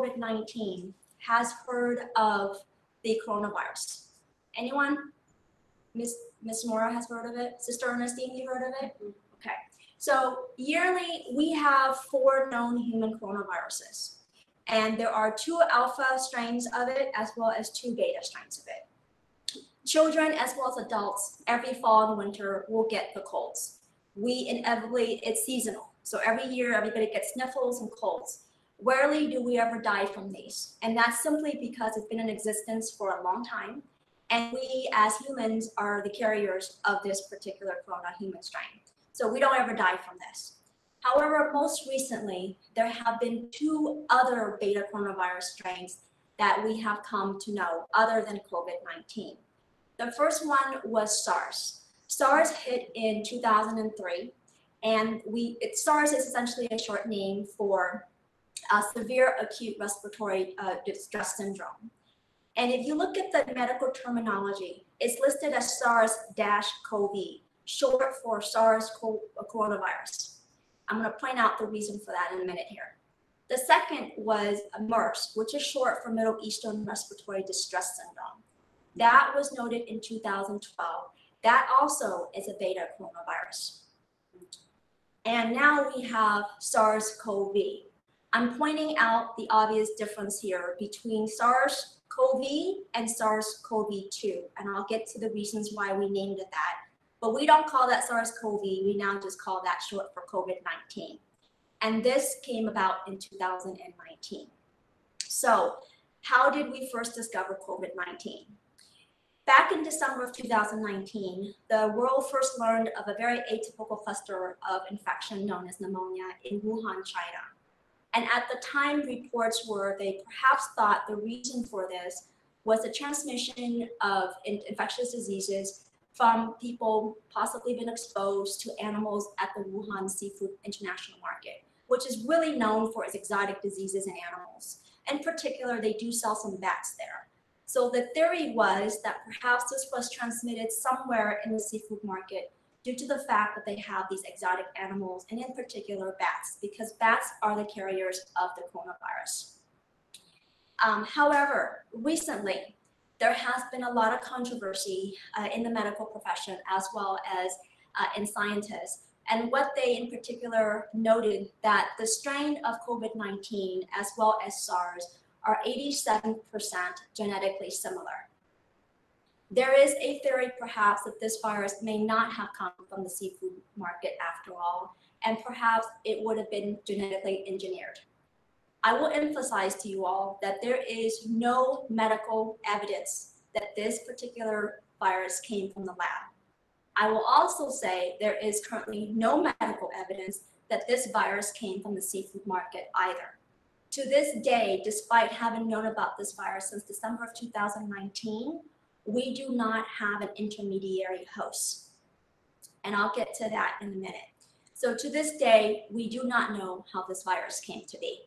COVID-19 has heard of the coronavirus? Anyone? Miss Miss Mora has heard of it. Sister Ernestine, you heard of it? Okay. So yearly, we have four known human coronaviruses. And there are two alpha strains of it as well as two beta strains of it. Children as well as adults, every fall and winter will get the colds. We inevitably, it's seasonal. So every year, everybody gets sniffles and colds. Rarely do we ever die from these. And that's simply because it's been in existence for a long time. And we as humans are the carriers of this particular corona human strain. So we don't ever die from this. However, most recently, there have been two other beta coronavirus strains that we have come to know other than COVID-19. The first one was SARS. SARS hit in 2003, and we it, SARS is essentially a short name for uh, severe acute respiratory uh, distress syndrome. And if you look at the medical terminology, it's listed as SARS-CoV, short for SARS coronavirus. I'm going to point out the reason for that in a minute here. The second was MERS, which is short for Middle Eastern Respiratory Distress Syndrome. That was noted in 2012. That also is a beta coronavirus. And now we have SARS-CoV. I'm pointing out the obvious difference here between SARS-CoV and SARS-CoV-2, and I'll get to the reasons why we named it that but we don't call that SARS-CoV, we now just call that short for COVID-19. And this came about in 2019. So how did we first discover COVID-19? Back in December of 2019, the world first learned of a very atypical cluster of infection known as pneumonia in Wuhan, China. And at the time, reports were they perhaps thought the reason for this was the transmission of infectious diseases from people possibly been exposed to animals at the Wuhan Seafood International Market, which is really known for its exotic diseases in animals. In particular, they do sell some bats there. So the theory was that perhaps this was transmitted somewhere in the seafood market due to the fact that they have these exotic animals, and in particular bats, because bats are the carriers of the coronavirus. Um, however, recently, there has been a lot of controversy uh, in the medical profession as well as uh, in scientists. And what they in particular noted that the strain of COVID-19 as well as SARS are 87% genetically similar. There is a theory perhaps that this virus may not have come from the seafood market after all, and perhaps it would have been genetically engineered. I will emphasize to you all that there is no medical evidence that this particular virus came from the lab. I will also say there is currently no medical evidence that this virus came from the seafood market either. To this day, despite having known about this virus since December of 2019, we do not have an intermediary host. And I'll get to that in a minute. So to this day, we do not know how this virus came to be.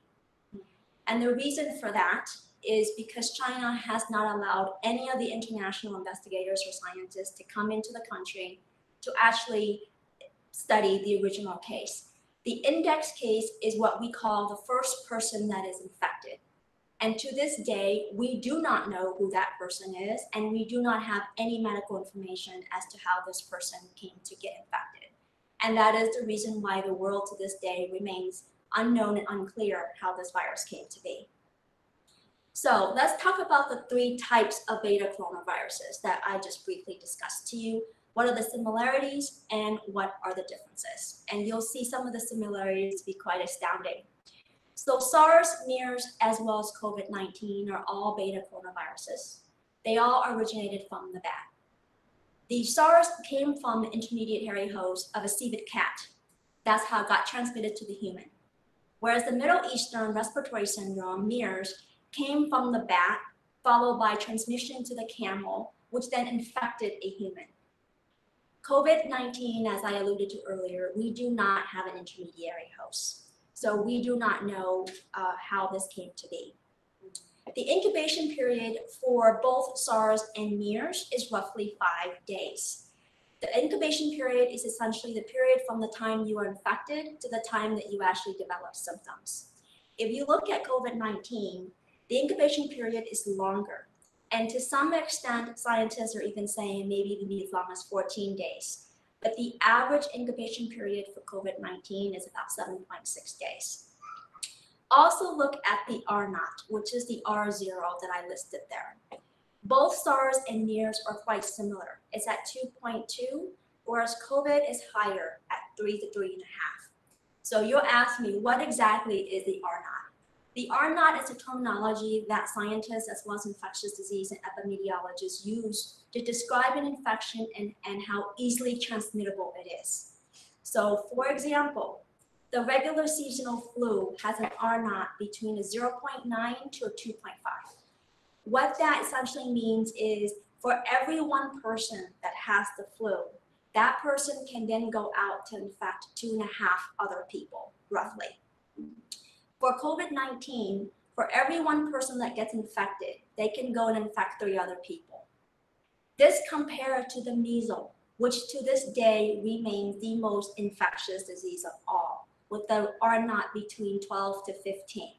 And the reason for that is because China has not allowed any of the international investigators or scientists to come into the country to actually study the original case. The index case is what we call the first person that is infected. And to this day, we do not know who that person is, and we do not have any medical information as to how this person came to get infected. And that is the reason why the world to this day remains unknown and unclear how this virus came to be. So let's talk about the three types of beta coronaviruses that I just briefly discussed to you. What are the similarities and what are the differences? And you'll see some of the similarities be quite astounding. So SARS, MERS, as well as COVID-19 are all beta coronaviruses. They all originated from the bat. The SARS came from the intermediate hairy host of a civet cat. That's how it got transmitted to the human whereas the Middle Eastern respiratory syndrome, MERS, came from the bat, followed by transmission to the camel, which then infected a human. COVID-19, as I alluded to earlier, we do not have an intermediary host. So we do not know uh, how this came to be. The incubation period for both SARS and MERS is roughly five days. The incubation period is essentially the period from the time you are infected to the time that you actually develop symptoms. if you look at COVID-19, the incubation period is longer. And to some extent, scientists are even saying maybe it can be as long as 14 days. But the average incubation period for COVID-19 is about 7.6 days. Also look at the R naught, which is the R0 that I listed there. Both SARS and MERS are quite similar. It's at 2.2, whereas COVID is higher at 3 to 3.5. So you'll ask me, what exactly is the R naught? The R naught is a terminology that scientists as well as infectious disease and epidemiologists use to describe an infection and, and how easily transmittable it is. So for example, the regular seasonal flu has an R naught between a 0.9 to a 2.5. What that essentially means is for every one person that has the flu, that person can then go out to infect two and a half other people, roughly. For COVID-19, for every one person that gets infected, they can go and infect three other people. This compared to the measles, which to this day remains the most infectious disease of all, with the R naught between 12 to 15.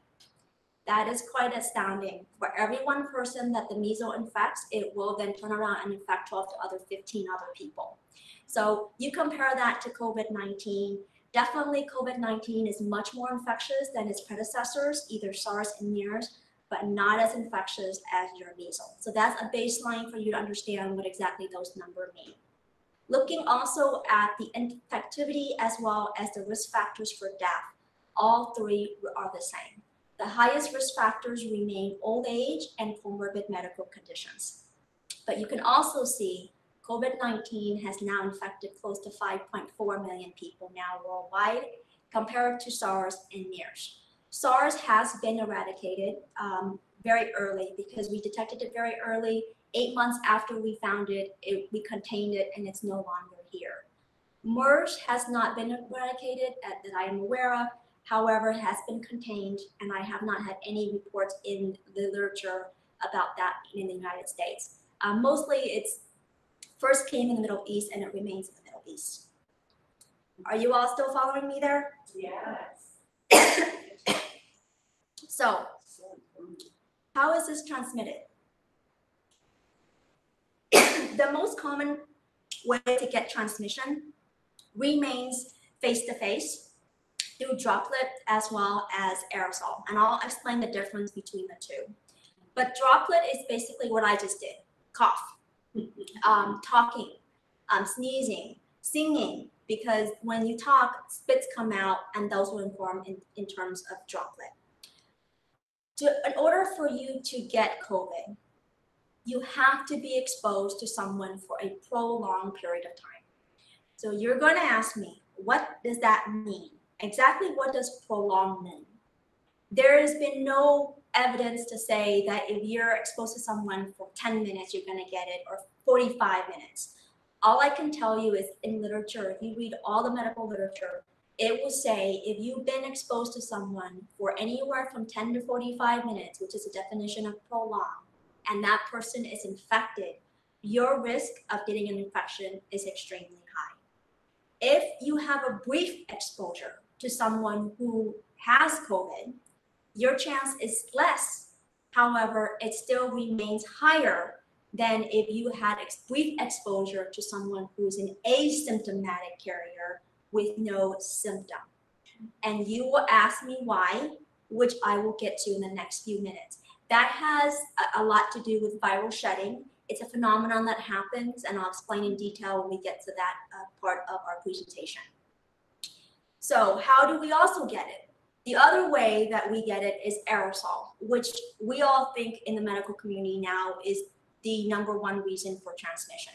That is quite astounding. For every one person that the measles infects, it will then turn around and infect 12 to other 15 other people. So you compare that to COVID-19, Definitely COVID-19 is much more infectious than its predecessors, either SARS and MERS, but not as infectious as your measles. So that's a baseline for you to understand what exactly those numbers mean. Looking also at the infectivity as well as the risk factors for death, all three are the same. The highest risk factors remain old age and comorbid medical conditions. But you can also see COVID-19 has now infected close to 5.4 million people now worldwide, compared to SARS and MERS. SARS has been eradicated um, very early because we detected it very early. Eight months after we found it, it, we contained it and it's no longer here. MERS has not been eradicated uh, that I am aware of, however, it has been contained and I have not had any reports in the literature about that in the United States. Um, mostly it's first came in the Middle East and it remains in the Middle East. Are you all still following me there? Yes. So, how is this transmitted? the most common way to get transmission remains face to face through droplet as well as aerosol. And I'll explain the difference between the two. But droplet is basically what I just did cough um, talking, um, sneezing, singing, because when you talk, spits come out and those will inform in, in terms of droplet. To, in order for you to get COVID, you have to be exposed to someone for a prolonged period of time. So you're going to ask me, what does that mean? Exactly what does prolonged mean? There has been no evidence to say that if you're exposed to someone for 10 minutes, you're going to get it, or 45 minutes. All I can tell you is in literature, if you read all the medical literature, it will say if you've been exposed to someone for anywhere from 10 to 45 minutes, which is a definition of prolonged, and that person is infected, your risk of getting an infection is extremely high. If you have a brief exposure to someone who has COVID, your chance is less. However, it still remains higher than if you had ex- brief exposure to someone who's an asymptomatic carrier with no symptom. And you will ask me why, which I will get to in the next few minutes. That has a, a lot to do with viral shedding. It's a phenomenon that happens, and I'll explain in detail when we get to that uh, part of our presentation. So, how do we also get it? The other way that we get it is aerosol, which we all think in the medical community now is the number one reason for transmission.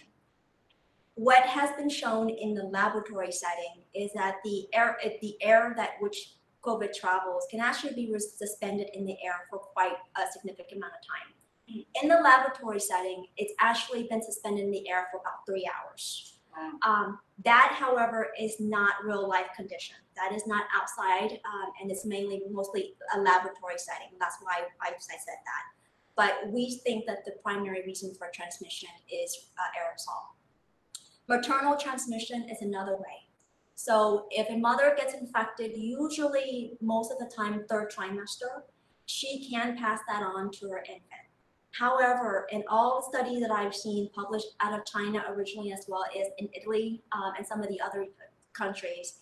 What has been shown in the laboratory setting is that the air, the air that which COVID travels can actually be suspended in the air for quite a significant amount of time. Mm. In the laboratory setting, it's actually been suspended in the air for about three hours. Um, that, however, is not real life condition. That is not outside, um, and it's mainly mostly a laboratory setting. That's why I, I said that. But we think that the primary reason for transmission is uh, aerosol. Maternal transmission is another way. So if a mother gets infected, usually most of the time third trimester, she can pass that on to her infant. However, in all the studies that I've seen published out of China originally as well as in Italy um, and some of the other countries,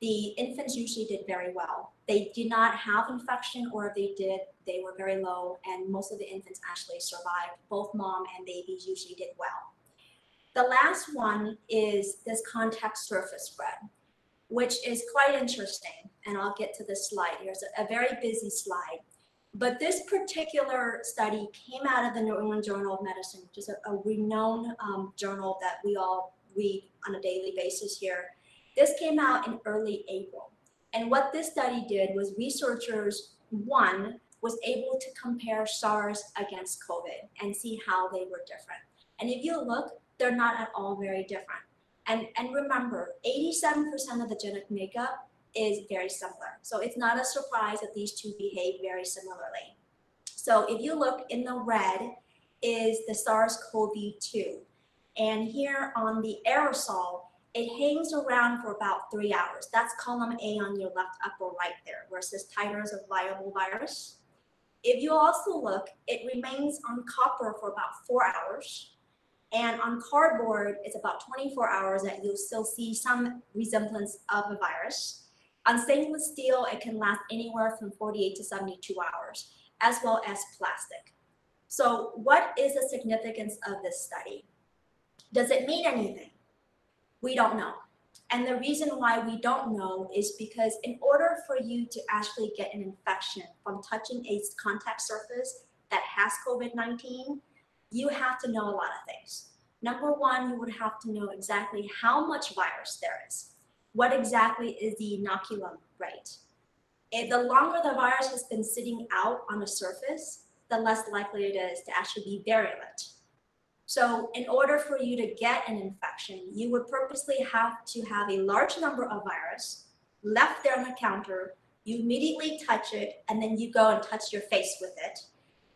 the infants usually did very well. They did not have infection, or if they did, they were very low, and most of the infants actually survived. Both mom and babies usually did well. The last one is this contact surface spread, which is quite interesting, and I'll get to this slide. Here's a, a very busy slide. But this particular study came out of the New England Journal of Medicine, which is a, a renowned um, journal that we all read on a daily basis here. This came out in early April. And what this study did was researchers, one, was able to compare SARS against COVID and see how they were different. And if you look, they're not at all very different. And, and remember, 87% of the genetic makeup is very similar. So it's not a surprise that these two behave very similarly. So if you look in the red is the SARS-CoV-2. And here on the aerosol, it hangs around for about three hours. That's column A on your left upper right there, where it says titers of viable virus. If you also look, it remains on copper for about four hours. And on cardboard, it's about 24 hours that you'll still see some resemblance of a virus. On stainless steel, it can last anywhere from 48 to 72 hours, as well as plastic. So what is the significance of this study? Does it mean anything? We don't know. And the reason why we don't know is because in order for you to actually get an infection from touching a contact surface that has COVID-19, you have to know a lot of things. Number one, you would have to know exactly how much virus there is. What exactly is the inoculum rate? If the longer the virus has been sitting out on a surface, the less likely it is to actually be virulent. So in order for you to get an infection, you would purposely have to have a large number of virus left there on the counter, you immediately touch it, and then you go and touch your face with it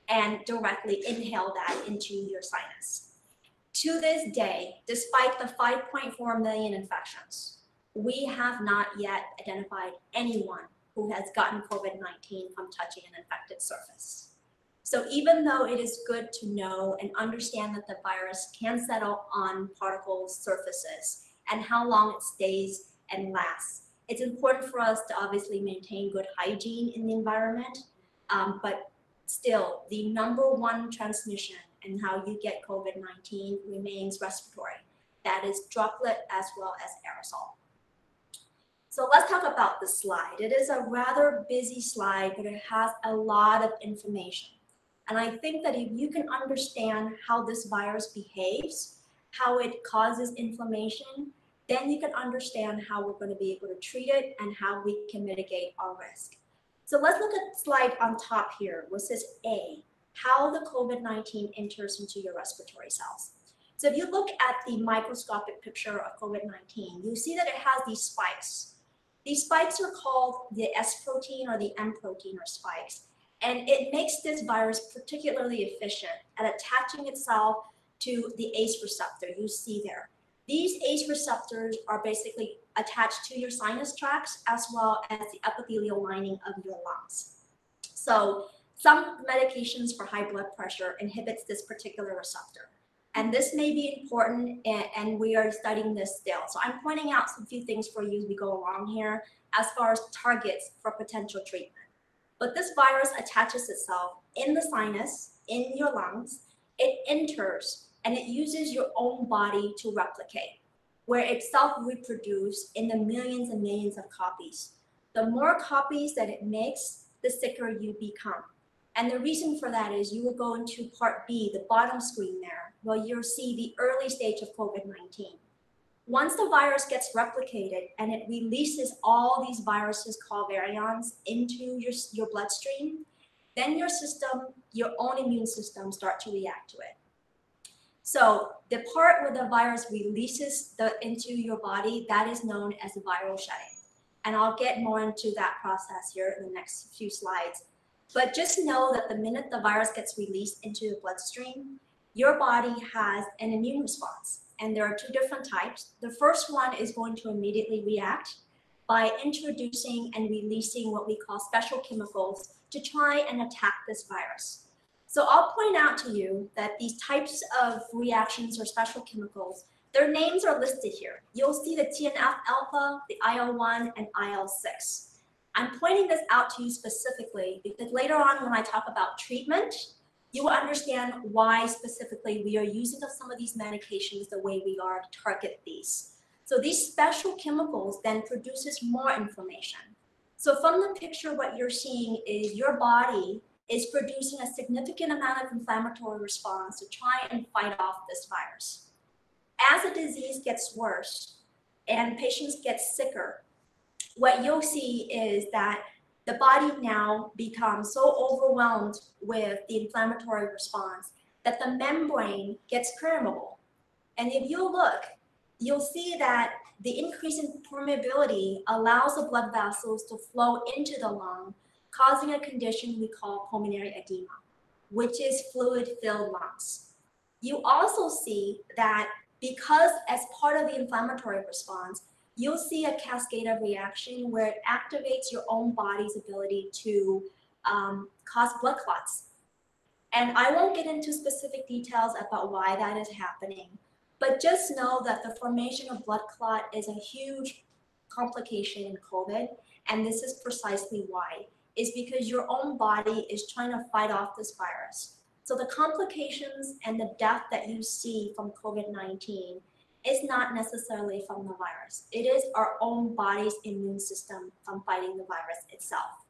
and directly inhale that into your sinus. To this day, despite the 5.4 million infections, we have not yet identified anyone who has gotten COVID-19 from touching an infected surface. So even though it is good to know and understand that the virus can settle on particles surfaces and how long it stays and lasts, it's important for us to obviously maintain good hygiene in the environment. Um, but still, the number one transmission and how you get COVID-19 remains respiratory. That is droplet as well as aerosol. So let's talk about the slide. It is a rather busy slide, but it has a lot of information. And I think that if you can understand how this virus behaves, how it causes inflammation, then you can understand how we're going to be able to treat it and how we can mitigate our risk. So let's look at the slide on top here, which says A, how the COVID-19 enters into your respiratory cells. So if you look at the microscopic picture of COVID-19, you see that it has these spikes. These spikes are called the S protein or the M protein or spikes. And it makes this virus particularly efficient at attaching itself to the ACE receptor you see there. These ACE receptors are basically attached to your sinus tracts as well as the epithelial lining of your lungs. So some medications for high blood pressure inhibits this particular receptor. And this may be important and, we are studying this still. So I'm pointing out some few things for you as we go along here as far as targets for potential treatment. But this virus attaches itself in the sinus, in your lungs. It enters and it uses your own body to replicate, where it self-reproduces in the millions and millions of copies. The more copies that it makes, the sicker you become. And the reason for that is you will go into part B, the bottom screen there, where you'll see the early stage of COVID-19. Once the virus gets replicated and it releases all these viruses called virions into your, your bloodstream, then your system, your own immune system start to react to it. So the part where the virus releases the, into your body, that is known as viral shedding. And I'll get more into that process here in the next few slides. But just know that the minute the virus gets released into the bloodstream, your body has an immune response and there are two different types. The first one is going to immediately react by introducing and releasing what we call special chemicals to try and attack this virus. So I'll point out to you that these types of reactions or special chemicals, their names are listed here. You'll see the TNF alpha, the IL-1, and IL-6. I'm pointing this out to you specifically because later on when I talk about treatment, you will understand why specifically we are using some of these medications the way we are to target these. So these special chemicals then produces more inflammation. So from the picture, what you're seeing is your body is producing a significant amount of inflammatory response to try and fight off this virus. As the disease gets worse and patients get sicker, what you'll see is that the body now becomes so overwhelmed with the inflammatory response that the membrane gets permeable. And if you look, you'll see that the increase in permeability allows the blood vessels to flow into the lung, causing a condition we call pulmonary edema, which is fluid-filled lungs. You also see that because as part of the inflammatory response, you'll see a cascade of reaction where it activates your own body's ability to um, cause blood clots. And I won't get into specific details about why that is happening, but just know that the formation of blood clot is a huge complication in COVID, and this is precisely why. Is because your own body is trying to fight off this virus. So the complications and the death that you see from COVID-19 is not necessarily from the virus. It is our own body's immune system from fighting the virus itself.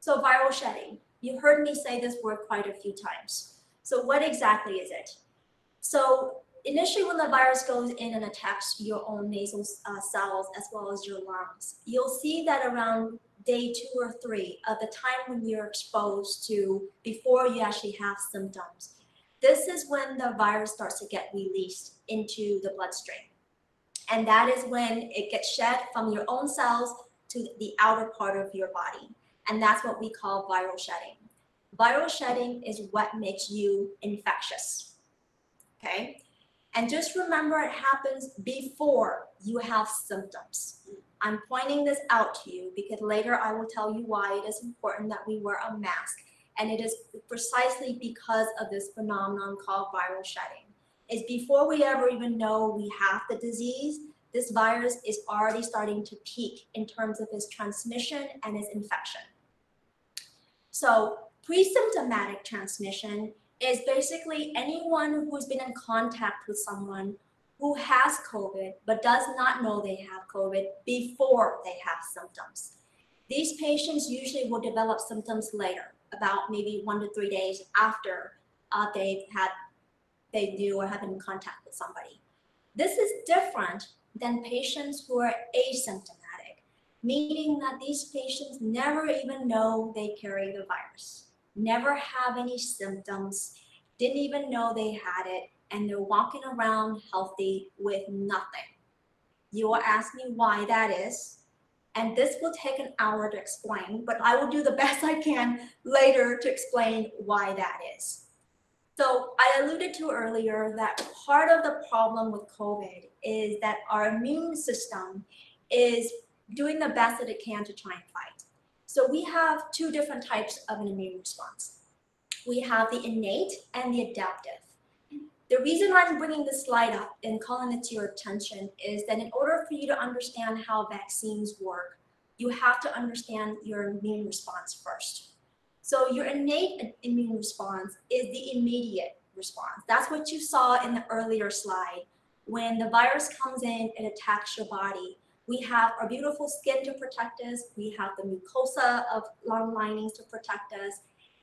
So viral shedding. You've heard me say this word quite a few times. So what exactly is it? So initially when the virus goes in and attacks your own nasal uh, cells as well as your lungs, you'll see that around day two or three of the time when you're exposed to before you actually have symptoms, this is when the virus starts to get released into the bloodstream. And that is when it gets shed from your own cells to the outer part of your body. And that's what we call viral shedding. Viral shedding is what makes you infectious. Okay? And just remember it happens before you have symptoms. I'm pointing this out to you because later I will tell you why it is important that we wear a mask and it is precisely because of this phenomenon called viral shedding. Is before we ever even know we have the disease, this virus is already starting to peak in terms of its transmission and its infection. So pre-symptomatic transmission is basically anyone who's been in contact with someone who has COVID but does not know they have COVID before they have symptoms. These patients usually will develop symptoms later about maybe one to three days after uh, they've had, they knew or have been in contact with somebody. This is different than patients who are asymptomatic, meaning that these patients never even know they carry the virus, never have any symptoms, didn't even know they had it, and they're walking around healthy with nothing. You will ask me why that is, and this will take an hour to explain, but I will do the best I can later to explain why that is. So I alluded to earlier that part of the problem with COVID is that our immune system is doing the best that it can to try and fight. So we have two different types of an immune response. We have the innate and the adaptive. The reason I'm bringing this slide up and calling it to your attention is that in order for you to understand how vaccines work, you have to understand your immune response first. So your innate immune response is the immediate response. That's what you saw in the earlier slide. When the virus comes in and attacks your body, we have our beautiful skin to protect us. We have the mucosa of lung linings to protect us.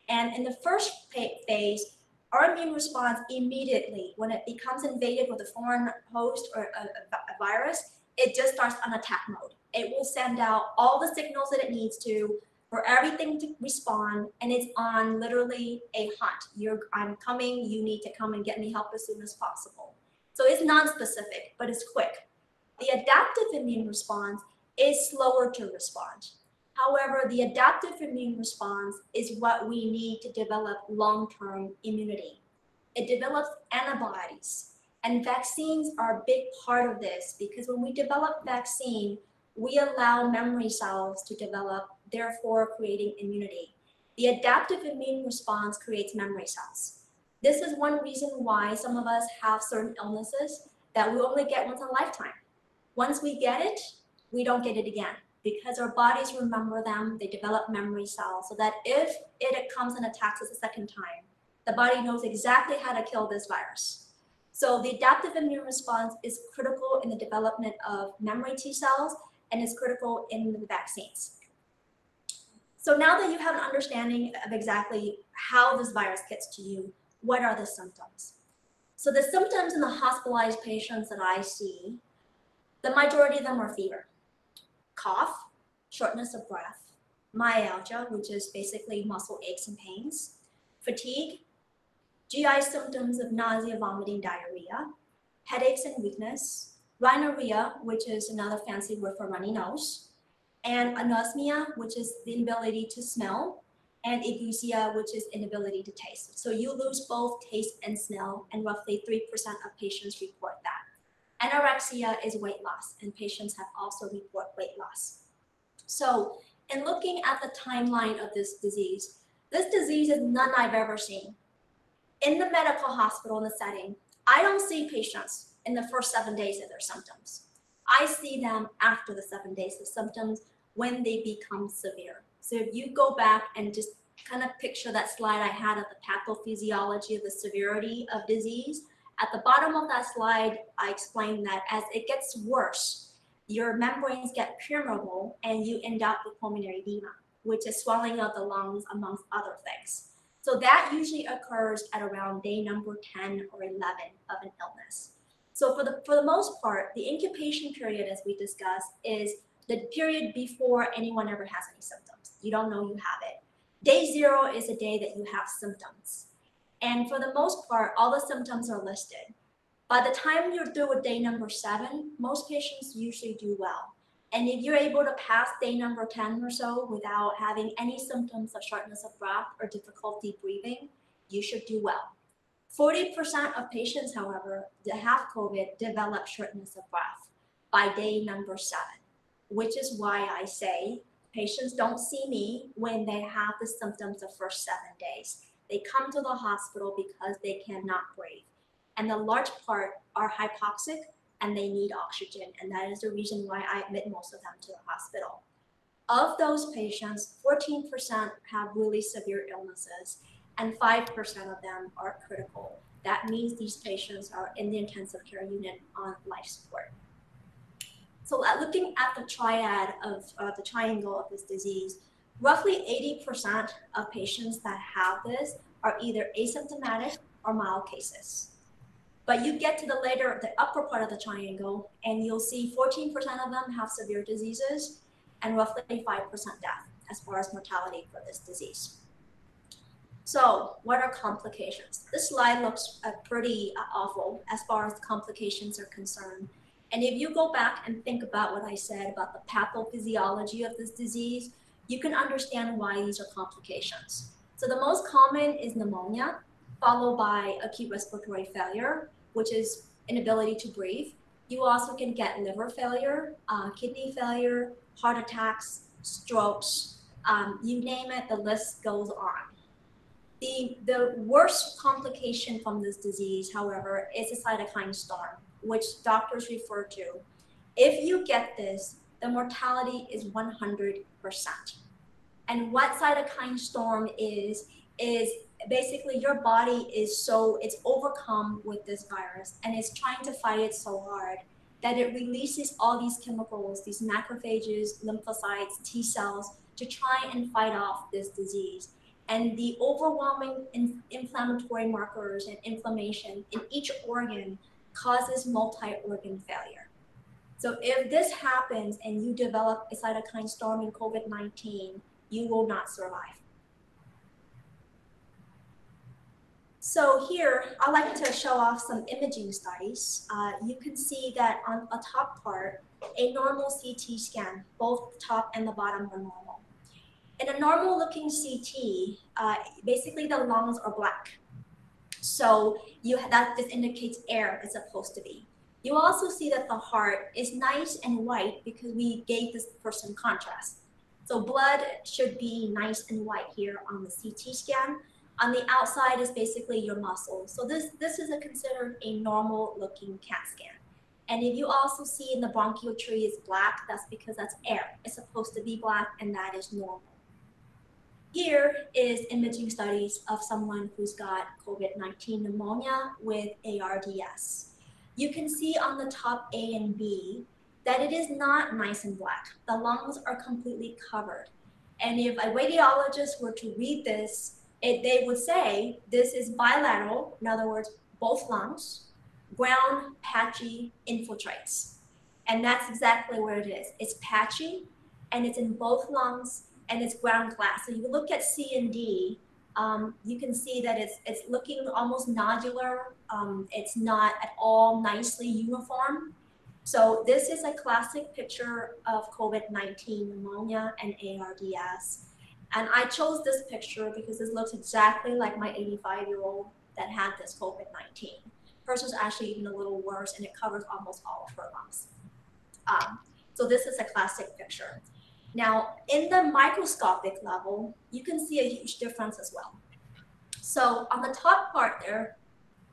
And in the first phase, our immune response immediately, when it becomes invaded with a foreign host or a, a, virus, it just starts on attack mode. It will send out all the signals that it needs to for everything to respond, and it's on literally a hunt. You're, I'm coming, you need to come and get me help as soon as possible. So it's non-specific, but it's quick. The adaptive immune response is slower to respond. However, the adaptive immune response is what we need to develop long-term immunity. it develops antibodies. And vaccines are a big part of this because when we develop vaccine, we allow memory cells to develop, therefore creating immunity. The adaptive immune response creates memory cells. This is one reason why some of us have certain illnesses that we only get once in a lifetime. Once we get it, we don't get it again because our bodies remember them, they develop memory cells so that if it comes and attacks us a second time, the body knows exactly how to kill this virus. So the adaptive immune response is critical in the development of memory T cells and is critical in the vaccines. So now that you have an understanding of exactly how this virus gets to you, what are the symptoms? So the symptoms in the hospitalized patients that I see, the majority of them are fever, cough, shortness of breath, myalgia, which is basically muscle aches and pains, fatigue, GI symptoms of nausea, vomiting, diarrhea, headaches and weakness, rhinorrhea, which is another fancy word for runny nose, and anosmia, which is the inability to smell, and ageusia, which is inability to taste. So you lose both taste and smell, and roughly 3% of patients report that. Anorexia is weight loss, and patients have also report weight loss. So in looking at the timeline of this disease, this disease is none I've ever seen. In the medical hospital in the setting, I don't see patients in the first seven days of their symptoms. I see them after the seven days of symptoms when they become severe. So if you go back and just kind of picture that slide I had of the pathophysiology of the severity of disease, at the bottom of that slide, I explained that as it gets worse, your membranes get permeable and you end up with pulmonary edema, which is swelling of the lungs amongst other things. So that usually occurs at around day number 10 or 11 of an illness. So for the, for the most part, the incubation period, as we discussed, is the period before anyone ever has any symptoms. You don't know you have it. Day zero is a day that you have symptoms. And for the most part, all the symptoms are listed. By the time you're through with day number seven, most patients usually do well. And if you're able to pass day number 10 or so without having any symptoms of shortness of breath or difficulty breathing, you should do well. 40% of patients, however, that have COVID develop shortness of breath by day number seven, which is why I say patients don't see me when they have the symptoms the first seven days. They come to the hospital because they cannot breathe. And the large part are hypoxic and they need oxygen. And that is the reason why I admit most of them to the hospital. Of those patients, 14% have really severe illnesses and 5% of them are critical. That means these patients are in the intensive care unit on life support. So looking at the triad of uh, the triangle of this disease, roughly 80% of patients that have this are either asymptomatic or mild cases. But you get to the later, the upper part of the triangle, and you'll see 14% of them have severe diseases and roughly 5% death as far as mortality for this disease. So what are complications? This slide looks uh, pretty uh, awful as far as complications are concerned. And if you go back and think about what I said about the pathophysiology of this disease, you can understand why these are complications. So the most common is pneumonia, followed by acute respiratory failure, which is inability to breathe. You also can get liver failure, uh, kidney failure, heart attacks, strokes, um, you name it, the list goes on. The, the worst complication from this disease, however, is a cytokine storm, which doctors refer to. If you get this, the mortality is 100%. And what cytokine storm is, is basically your body is so it's overcome with this virus and it's trying to fight it so hard that it releases all these chemicals these macrophages lymphocytes t cells to try and fight off this disease and the overwhelming in- inflammatory markers and inflammation in each organ causes multi-organ failure so if this happens and you develop a cytokine storm in covid-19 you will not survive So here, I like to show off some imaging studies. Uh, you can see that on a top part, a normal CT scan, both the top and the bottom are normal. In a normal looking CT, uh, basically the lungs are black. So you that this indicates air is supposed to be. You also see that the heart is nice and white because we gave this person contrast. So blood should be nice and white here on the CT scan. On the outside is basically your muscle. So this, this is a considered a normal looking CAT scan. And if you also see in the bronchial tree is black, that's because that's air. It's supposed to be black and that is normal. Here is imaging studies of someone who's got COVID-19 pneumonia with ARDS. You can see on the top A and B that it is not nice and black. The lungs are completely covered. And if a radiologist were to read this, it, they would say this is bilateral, in other words, both lungs, ground patchy infiltrates. And that's exactly where it is. It's patchy and it's in both lungs and it's ground glass. So you look at C and D, um, you can see that it's, it's looking almost nodular. Um, it's not at all nicely uniform. So this is a classic picture of COVID-19 pneumonia and ARDS. And I chose this picture because this looks exactly like my 85 year old that had this COVID-19. Hers was actually even a little worse and it covers almost all of her lungs. Um, so this is a classic picture. Now, in the microscopic level, you can see a huge difference as well. So on the top part there,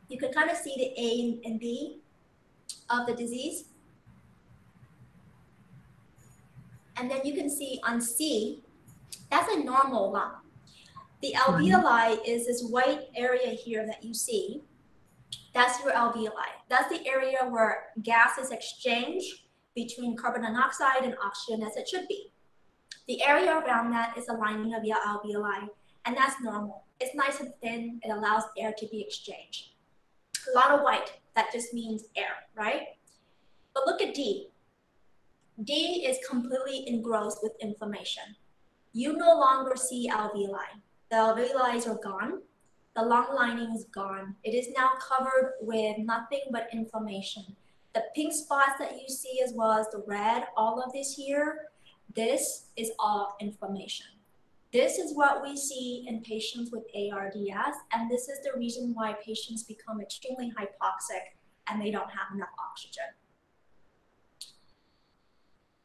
you can kind of see the A and B of the disease. And then you can see on C, that's a normal lung. The alveoli is this white area here that you see. That's your alveoli. That's the area where gases exchange between carbon dioxide and oxygen as it should be. The area around that is the lining of your alveoli, and that's normal. It's nice and thin. It allows air to be exchanged. A lot of white, that just means air, right? But look at D. D is completely engrossed with inflammation. You no longer see alveoli. The alveoli are gone. The lung lining is gone. It is now covered with nothing but inflammation. The pink spots that you see as well as the red, all of this here, this is all inflammation. This is what we see in patients with ARDS, and this is the reason why patients become extremely hypoxic and they don't have enough oxygen.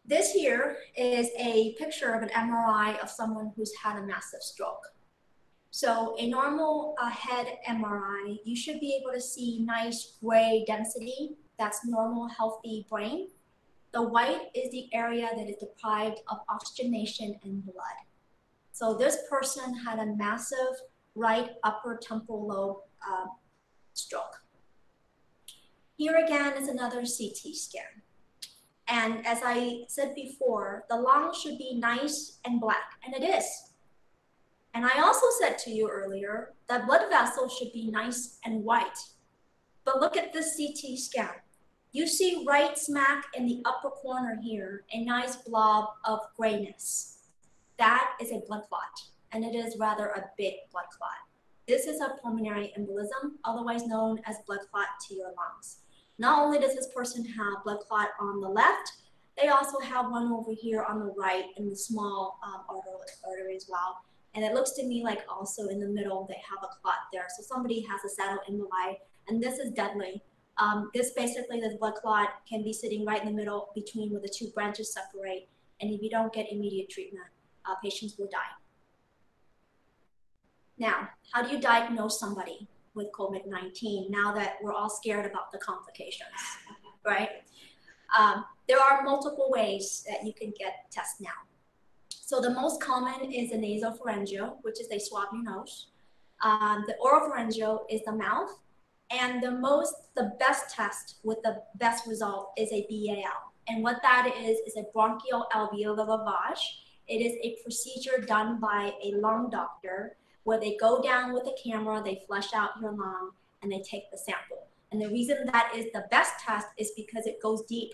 This here is a picture of an MRI of someone who's had a massive stroke. So a normal uh, head MRI, you should be able to see nice gray density. That's normal, healthy brain. The white is the area that is deprived of oxygenation and blood. So this person had a massive right upper temporal lobe uh, stroke. Here again is another CT scan. And as I said before, the lung should be nice and black, and it is. And I also said to you earlier that blood vessels should be nice and white. But look at this CT scan. You see right smack in the upper corner here, a nice blob of grayness. That is a blood clot, and it is rather a big blood clot. This is a pulmonary embolism, otherwise known as blood clot to your lungs. Not only does this person have blood clot on the left, they also have one over here on the right in the small um, artery as well. And it looks to me like also in the middle they have a clot there. So somebody has a saddle emboli, and this is deadly. Um, this basically, the blood clot can be sitting right in the middle between where the two branches separate. And if you don't get immediate treatment, uh, patients will die. Now, how do you diagnose somebody? with COVID-19 now that we're all scared about the complications, right? Um, there are multiple ways that you can get tests now. So the most common is a nasopharyngeal, which is they swab your nose. Um, the oropharyngeal is the mouth. And the most, the best test with the best result is a BAL. And what that is, is a bronchial alveolar lavage. It is a procedure done by a lung doctor where they go down with a camera, they flush out your lung, and they take the sample. And the reason that is the best test is because it goes deep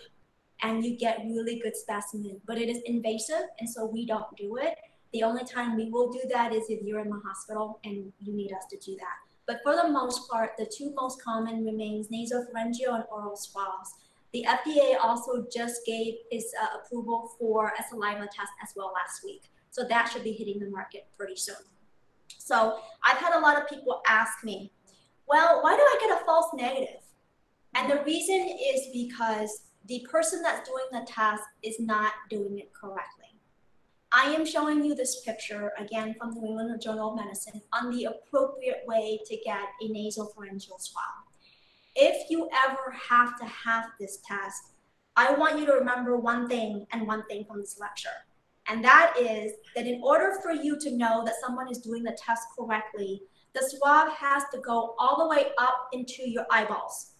and you get really good specimen, but it is invasive, and so we don't do it. The only time we will do that is if you're in the hospital and you need us to do that. But for the most part, the two most common remains nasopharyngeal and oral swabs. The FDA also just gave its uh, approval for a saliva test as well last week. So that should be hitting the market pretty soon. So I've had a lot of people ask me, Well, why do I get a false negative? And the reason is because the person that's doing the test is not doing it correctly. I am showing you this picture again from the New England Journal of Medicine on the appropriate way to get a nasal pharyngeal swab. If you ever have to have this test, I want you to remember one thing and one thing from this lecture. And that is that in order for you to know that someone is doing the test correctly, the swab has to go all the way up into your eyeballs.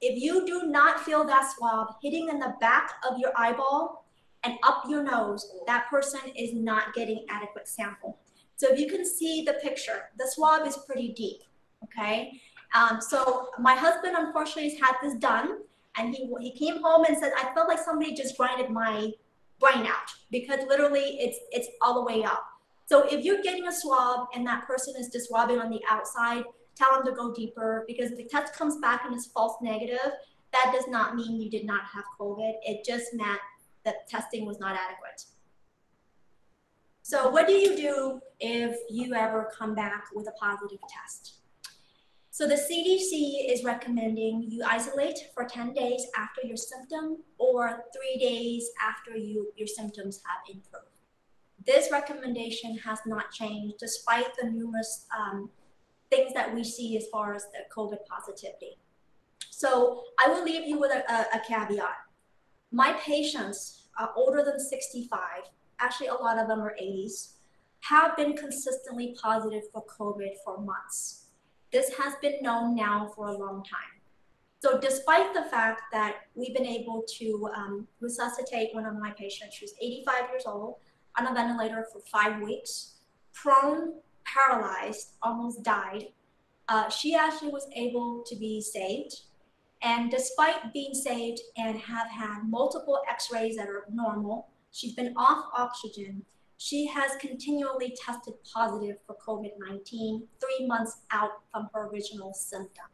If you do not feel that swab hitting in the back of your eyeball, and up your nose, that person is not getting adequate sample. So if you can see the picture, the swab is pretty deep, okay? Um, so my husband unfortunately has had this done and he, he came home and said, I felt like somebody just grinded my brain out because literally it's, it's all the way up. So if you're getting a swab and that person is just swabbing on the outside, tell them to go deeper because the test comes back and is false negative, that does not mean you did not have COVID. It just meant that testing was not adequate. So what do you do if you ever come back with a positive test? So the CDC is recommending you isolate for 10 days after your symptom or three days after you, your symptoms have improved. This recommendation has not changed despite the numerous um, things that we see as far as the COVID positivity. So I will leave you with a, a, a caveat my patients are older than 65, actually a lot of them are 80s, have been consistently positive for COVID for months. This has been known now for a long time. So despite the fact that we've been able to um, resuscitate one of my patients, she's 85 years old, on a ventilator for five weeks, prone, paralyzed, almost died, uh, she actually was able to be saved and despite being saved and have had multiple x-rays that are normal, she's been off oxygen. She has continually tested positive for COVID-19 three months out from her original symptom.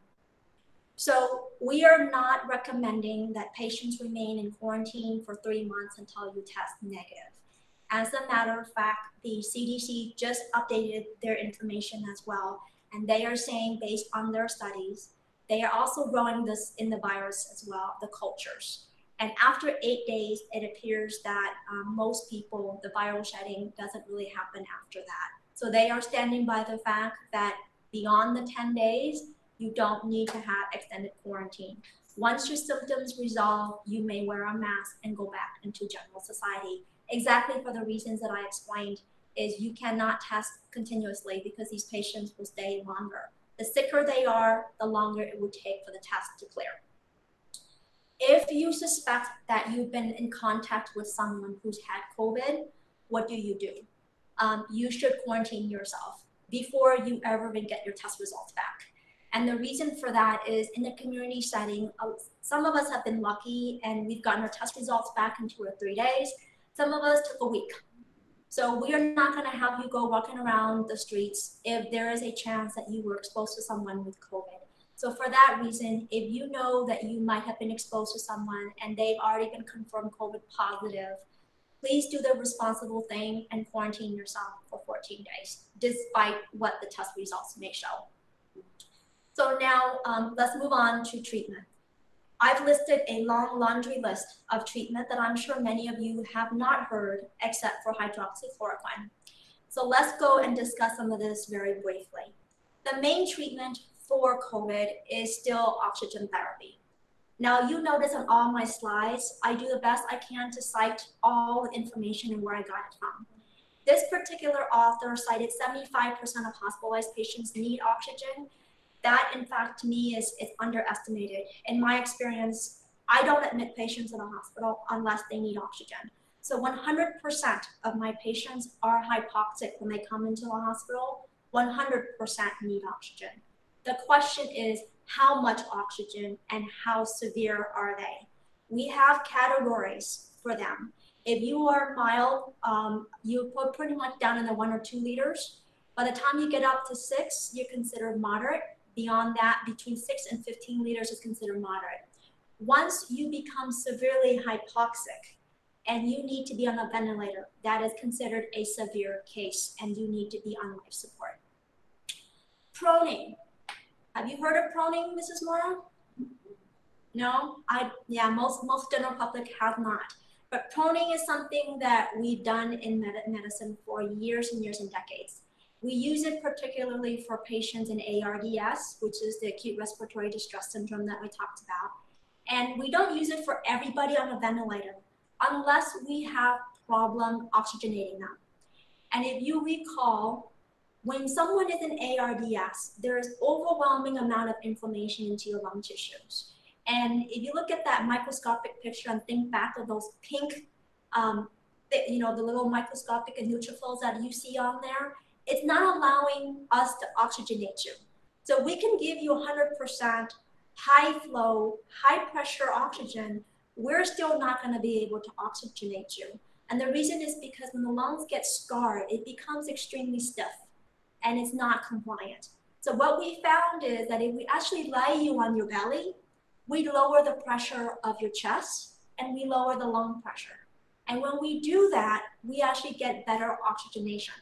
So we are not recommending that patients remain in quarantine for three months until you test negative. As a matter of fact, the CDC just updated their information as well, and they are saying based on their studies they are also growing this in the virus as well, the cultures. And after eight days, it appears that um, most people, the viral shedding doesn't really happen after that. So they are standing by the fact that beyond the 10 days, you don't need to have extended quarantine. Once your symptoms resolve, you may wear a mask and go back into general society. Exactly for the reasons that I explained is you cannot test continuously because these patients will stay longer. The sicker they are, the longer it would take for the test to clear. If you suspect that you've been in contact with someone who's had COVID, what do you do? Um, you should quarantine yourself before you ever even get your test results back. And the reason for that is in the community setting, uh, some of us have been lucky and we've gotten our test results back in two or three days. Some of us took a week. So we are not going to have you go walking around the streets if there is a chance that you were exposed to someone with COVID. So for that reason, if you know that you might have been exposed to someone and they've already been confirmed COVID positive, please do the responsible thing and quarantine yourself for 14 days, despite what the test results may show. So now um, let's move on to treatment. I've listed a long laundry list of treatment that I'm sure many of you have not heard except for hydroxychloroquine. So let's go and discuss some of this very briefly. The main treatment for COVID is still oxygen therapy. Now you notice on all my slides, I do the best I can to cite all the information and where I got it from. This particular author cited 75% of hospitalized patients need oxygen that in fact to me is, is underestimated. In my experience, I don't admit patients in a hospital unless they need oxygen. So 100% of my patients are hypoxic when they come into the hospital, 100% need oxygen. The question is how much oxygen and how severe are they? We have categories for them. If you are mild, um, you put pretty much down in the one or two liters. By the time you get up to six, you're considered moderate. Beyond that, between 6 and 15 liters is considered moderate. Once you become severely hypoxic and you need to be on a ventilator, that is considered a severe case and you need to be on life support. Proning. Have you heard of proning, Mrs. Mora? No, I, yeah, most, most general public have not. But proning is something that we've done in med- medicine for years and years and decades. We use it particularly for patients in ARDS, which is the acute respiratory distress syndrome that we talked about. And we don't use it for everybody on a ventilator unless we have problem oxygenating them. And if you recall, when someone is in ARDS, there is overwhelming amount of inflammation into your lung tissues. And if you look at that microscopic picture and think back of those pink, um, the, you know, the little microscopic neutrophils that you see on there, it's not allowing us to oxygenate you. So we can give you 100% high flow, high pressure oxygen. We're still not going to be able to oxygenate you. And the reason is because when the lungs get scarred, it becomes extremely stiff and it's not compliant. So what we found is that if we actually lie you on your belly, we lower the pressure of your chest and we lower the lung pressure. And when we do that, we actually get better oxygenation.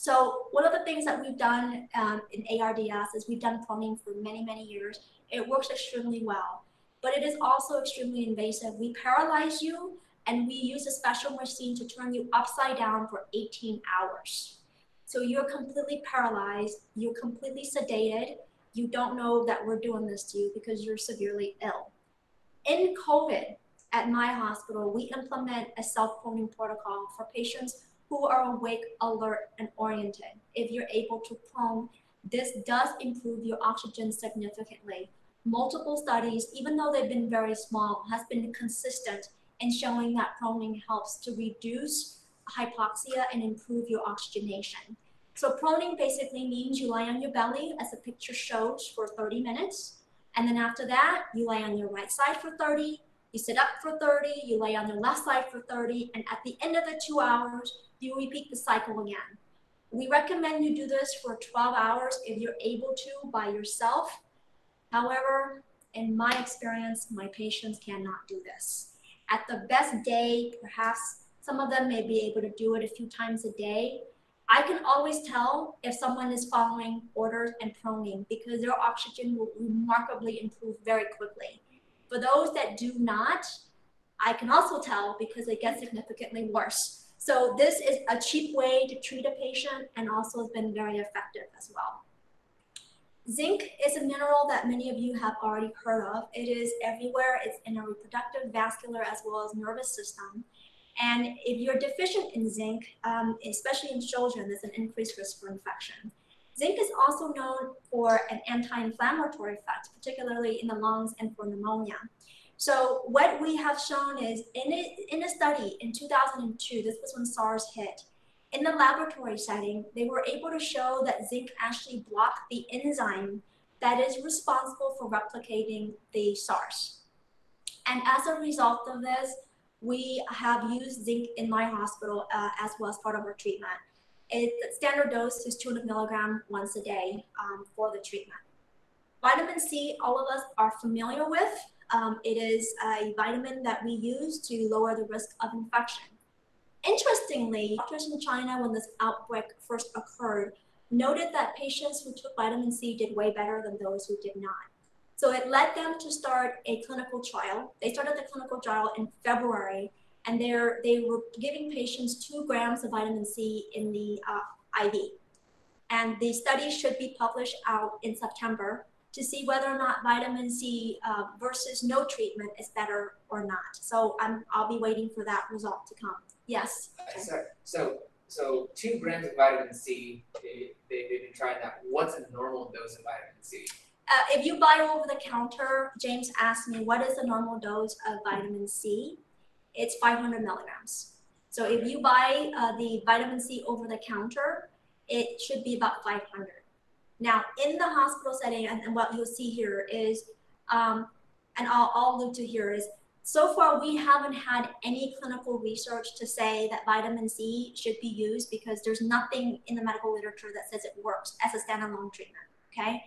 So one of the things that we've done um, in ARDS is we've done proning for many, many years. It works extremely well, but it is also extremely invasive. We paralyze you and we use a special machine to turn you upside down for 18 hours. So you're completely paralyzed, you're completely sedated, you don't know that we're doing this to you because you're severely ill. In COVID, at my hospital, we implement a self-proning protocol for patients who are awake, alert, and oriented. If you're able to prone, this does improve your oxygen significantly. Multiple studies, even though they've been very small, has been consistent in showing that proning helps to reduce hypoxia and improve your oxygenation. So proning basically means you lie on your belly, as the picture shows, for 30 minutes. And then after that, you lie on your right side for 30, you sit up for 30, you lay on your left side for 30, and at the end of the two hours, you repeat the cycle again. We recommend you do this for 12 hours if you're able to by yourself. However, in my experience, my patients cannot do this. At the best day, perhaps some of them may be able to do it a few times a day, I can always tell if someone is following orders and proning because their oxygen will remarkably improve very quickly. For those that do not, I can also tell because it gets significantly worse. So this is a cheap way to treat a patient and also has been very effective as well. Zinc is a mineral that many of you have already heard of. It is everywhere. It's in our reproductive, vascular, as well as nervous system. And if you're deficient in zinc, um, especially in children, there's an increased risk for infection. Zinc is also known for an anti-inflammatory effect, particularly in the lungs and for pneumonia. So what we have shown is in a, in a study in 2002, this was when SARS hit, in the laboratory setting, they were able to show that zinc actually blocked the enzyme that is responsible for replicating the SARS. And as a result of this, we have used zinc in my hospital uh, as well as part of our treatment. Its standard dose is 200 milligram once a day um, for the treatment. Vitamin C, all of us are familiar with. Um, it is a vitamin that we use to lower the risk of infection. Interestingly, doctors in China, when this outbreak first occurred, noted that patients who took vitamin C did way better than those who did not. So it led them to start a clinical trial. They started the clinical trial in February, and they're, they were giving patients two grams of vitamin C in the uh, IV. And the study should be published out in September to see whether or not vitamin C uh, versus no treatment is better or not. So I'm, I'll be waiting for that result to come. Yes. Uh, so, so, so two grams of vitamin C, they, they, they've been trying that. What's a normal dose of vitamin C? Uh, if you buy over the counter, James asked me, what is the normal dose of vitamin C? It's 500 milligrams. So if you buy uh, the vitamin C over the counter, it should be about 500. Now, in the hospital setting, and, and what you'll see here is, um, and I'll, I'll allude to here is, so far we haven't had any clinical research to say that vitamin C should be used because there's nothing in the medical literature that says it works as a standalone treatment, okay?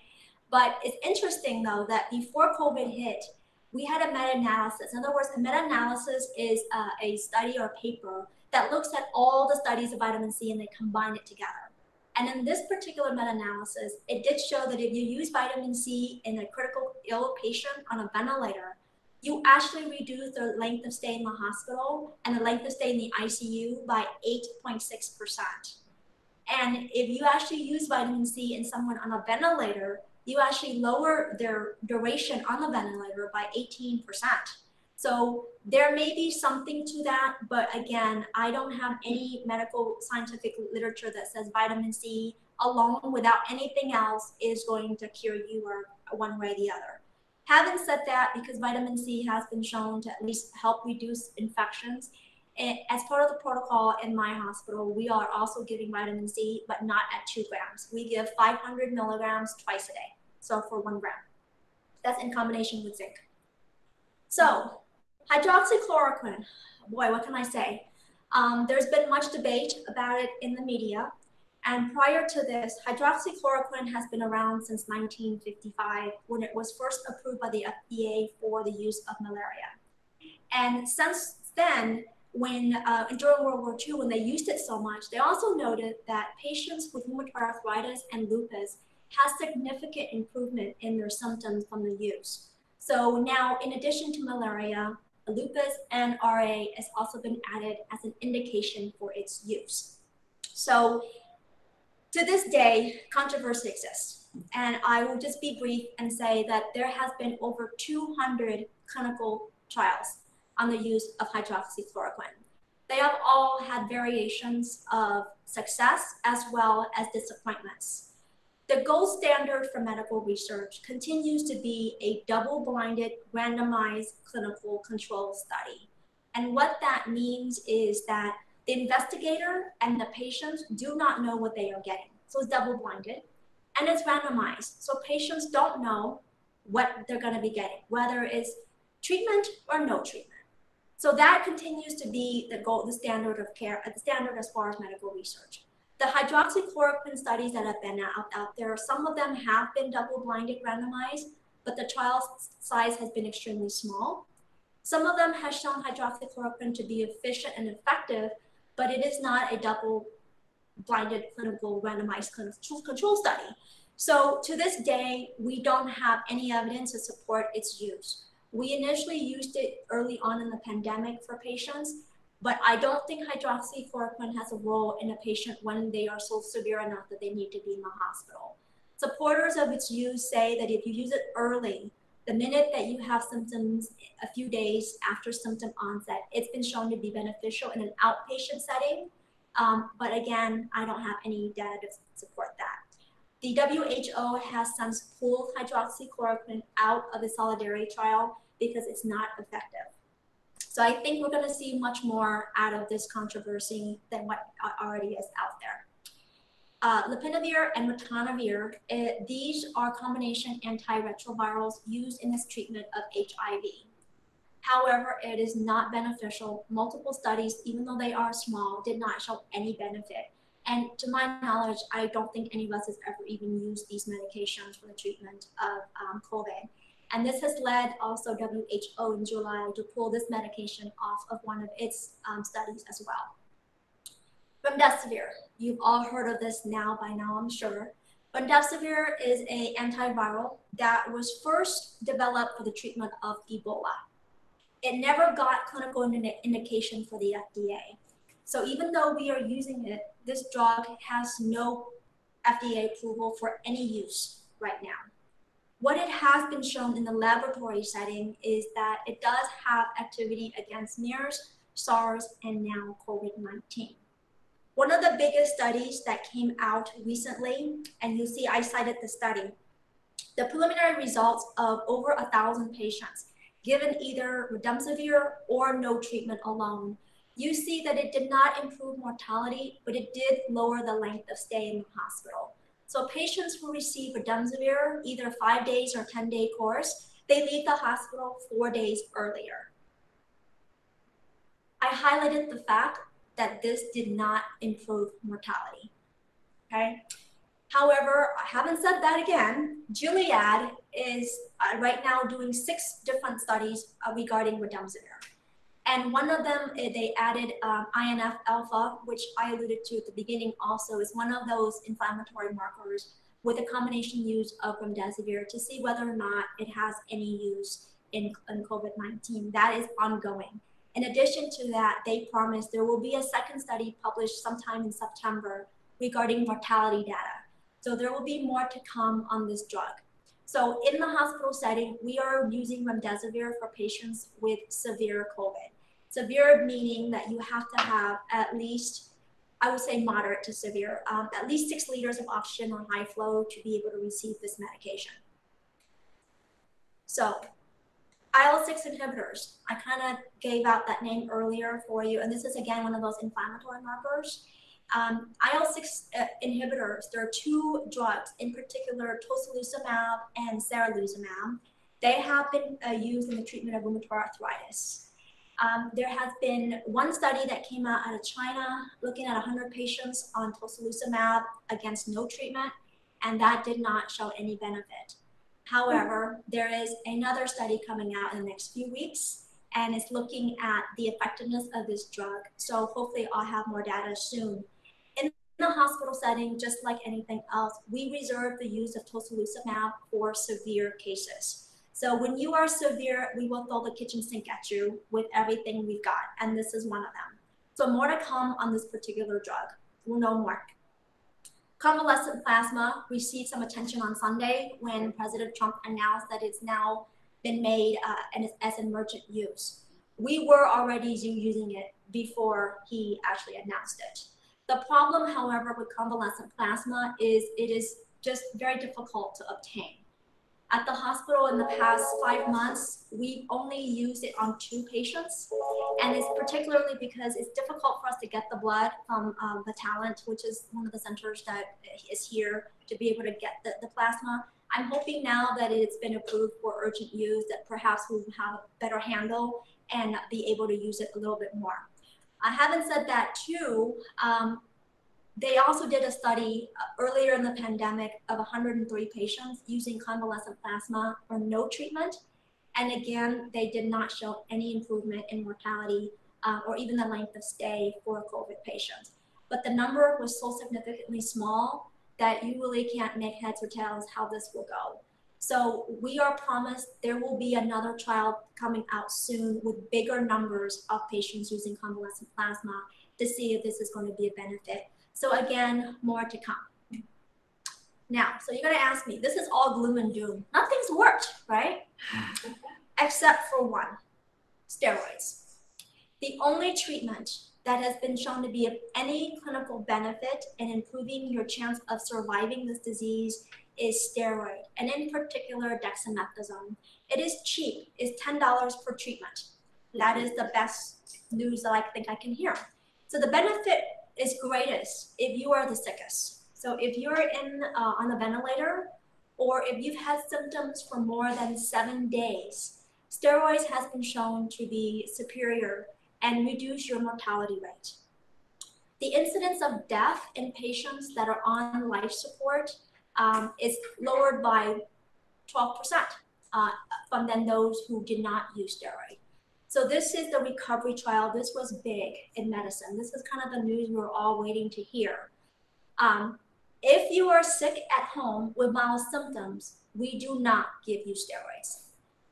But it's interesting though that before COVID hit, we had a meta-analysis. In other words, a meta-analysis is uh, a study or a paper that looks at all the studies of vitamin C and they combine it together. And in this particular meta-analysis, it did show that if you use vitamin C in a critical ill patient on a ventilator, you actually reduce the length of stay in the hospital and the length of stay in the ICU by 8.6%. And if you actually use vitamin C in someone on a ventilator, you actually lower their duration on the ventilator by 18%. So there may be something to that, but again, I don't have any medical scientific literature that says vitamin C alone without anything else is going to cure you or one way or the other. Having said that, because vitamin C has been shown to at least help reduce infections, eh, as part of the protocol in my hospital, we are also giving vitamin C, but not at two grams. We give 500 milligrams twice a day, so for one gram. That's in combination with zinc. So, hydroxychloroquine, boy, what can I say? Um, there's been much debate about it in the media. And prior to this, hydroxychloroquine has been around since 1955 when it was first approved by the FDA for the use of malaria. And since then, when uh, during World War II, when they used it so much, they also noted that patients with rheumatoid arthritis and lupus has significant improvement in their symptoms from the use. So now, in addition to malaria, lupus and RA has also been added as an indication for its use. So to this day, controversy exists. And I will just be brief and say that there has been over 200 clinical trials on the use of hydroxychloroquine. They have all had variations of success as well as disappointments. The gold standard for medical research continues to be a double-blinded, randomized clinical control study. And what that means is that the investigator and the patient do not know what they are getting. So it's double blinded and it's randomized. So patients don't know what they're going to be getting, whether it's treatment or no treatment. So that continues to be the goal, the standard of care, the standard as far as medical research. The hydroxychloroquine studies that have been out, out there, some of them have been double-blinded randomized, but the trial size has been extremely small. Some of them have shown hydroxychloroquine to be efficient and effective, but it is not a double blinded clinical randomized clinical control study. So to this day, we don't have any evidence to support its use. We initially used it early on in the pandemic for patients, but I don't think hydroxychloroquine has a role in a patient when they are so severe enough that they need to be in the hospital. Supporters of its use say that if you use it early, the minute that you have symptoms a few days after symptom onset, it's been shown to be beneficial in an outpatient setting. Um, but again, I don't have any data to support that. The WHO has since pulled hydroxychloroquine out of the Solidarity trial because it's not effective. So I think we're going to see much more out of this controversy than what already is out there. Uh, lopinavir and ritonavir, it, eh, these are combination antiretrovirals used in this treatment of HIV. However, it is not beneficial. Multiple studies, even though they are small, did not show any benefit. And to my knowledge, I don't think any of us has ever even used these medications for the treatment of um, COVID. And this has led also WHO in July to pull this medication off of one of its um, studies as well. Remdesivir, you've all heard of this now by now, I'm sure. Remdesivir is an antiviral that was first developed for the treatment of Ebola. It never got clinical indication for the FDA. So even though we are using it, this drug has no FDA approval for any use right now. What it has been shown in the laboratory setting is that it does have activity against MERS, SARS, and now COVID-19. One of the biggest studies that came out recently, and you see I cited the study, the preliminary results of over a thousand patients given either remdesivir or no treatment alone, you see that it did not improve mortality, but it did lower the length of stay in the hospital. So patients who receive remdesivir, either five days or 10 day course, they leave the hospital four days earlier. I highlighted the fact that this did not improve mortality. Okay. However, having said that again, Gilead is uh, right now doing six different studies uh, regarding remdesivir. And one of them, eh, they added um, TNF alpha, which I alluded to at the beginning also, is one of those inflammatory markers with a combination use of remdesivir to see whether or not it has any use in, in COVID-19. That is ongoing. In addition to that, they promised there will be a second study published sometime in September regarding mortality data. So there will be more to come on this drug. So in the hospital setting, we are using remdesivir for patients with severe COVID. Severe meaning that you have to have at least, I would say moderate to severe, um, at least six liters of oxygen or high flow to be able to receive this medication. So IL-6 inhibitors, I kind of gave out that name earlier for you, and this is again one of those inflammatory markers. Um, IL-6 uh, inhibitors, there are two drugs, in particular tocilizumab and sarilumab. They have been uh, used in the treatment of rheumatoid arthritis. Um, there has been one study that came out out of China looking at 100 patients on tocilizumab against no treatment, and that did not show any benefit. However, there is another study coming out in the next few weeks, and it's looking at the effectiveness of this drug. So hopefully I'll have more data soon. In the hospital setting, just like anything else, we reserve the use of tocilizumab for severe cases. So when you are severe, we will throw the kitchen sink at you with everything we've got, and this is one of them. So more to come on this particular drug. We'll know more. Convalescent plasma received some attention on Sunday when President Trump announced that it's now been made uh, as emergent use. We were already using it before he actually announced it. The problem, however, with convalescent plasma is it is just very difficult to obtain. At the hospital in the past five months, we've only used it on two patients. And it's particularly because it's difficult for us to get the blood from um, the Talent, which is one of the centers that is here to be able to get the, the plasma. I'm hoping now that it's been approved for urgent use that perhaps we'll have a better handle and be able to use it a little bit more. I haven't said that too, um, they also did a study uh, earlier in the pandemic of 103 patients using convalescent plasma or no treatment. And again, they did not show any improvement in mortality uh, or even the length of stay for COVID patients. But the number was so significantly small that you really can't make heads or tails how this will go. So we are promised there will be another trial coming out soon with bigger numbers of patients using convalescent plasma to see if this is going to be a benefit. So again, more to come. Now, so you're gonna ask me, this is all gloom and doom. Nothing's worked, right? Except for one, steroids. The only treatment that has been shown to be of any clinical benefit in improving your chance of surviving this disease is steroid, and in particular dexamethasone. It is cheap, it's $10 per treatment. That is the best news that I think I can hear. So the benefit is greatest if you are the sickest. So if you're in uh, on a ventilator, or if you've had symptoms for more than seven days, steroids has been shown to be superior and reduce your mortality rate. The incidence of death in patients that are on life support um, is lowered by 12% uh, from than those who did not use steroid. So this is the recovery trial. This was big in medicine. This is kind of the news we're all waiting to hear. Um, if you are sick at home with mild symptoms, we do not give you steroids.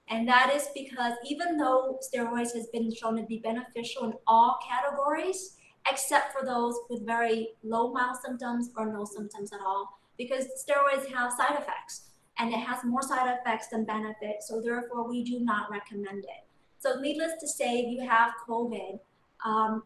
And that is because even though steroids has been shown to be beneficial in all categories, except for those with very low mild symptoms or no symptoms at all, because steroids have side effects and it has more side effects than benefit. So therefore, we do not recommend it. So needless to say, if you have COVID, um,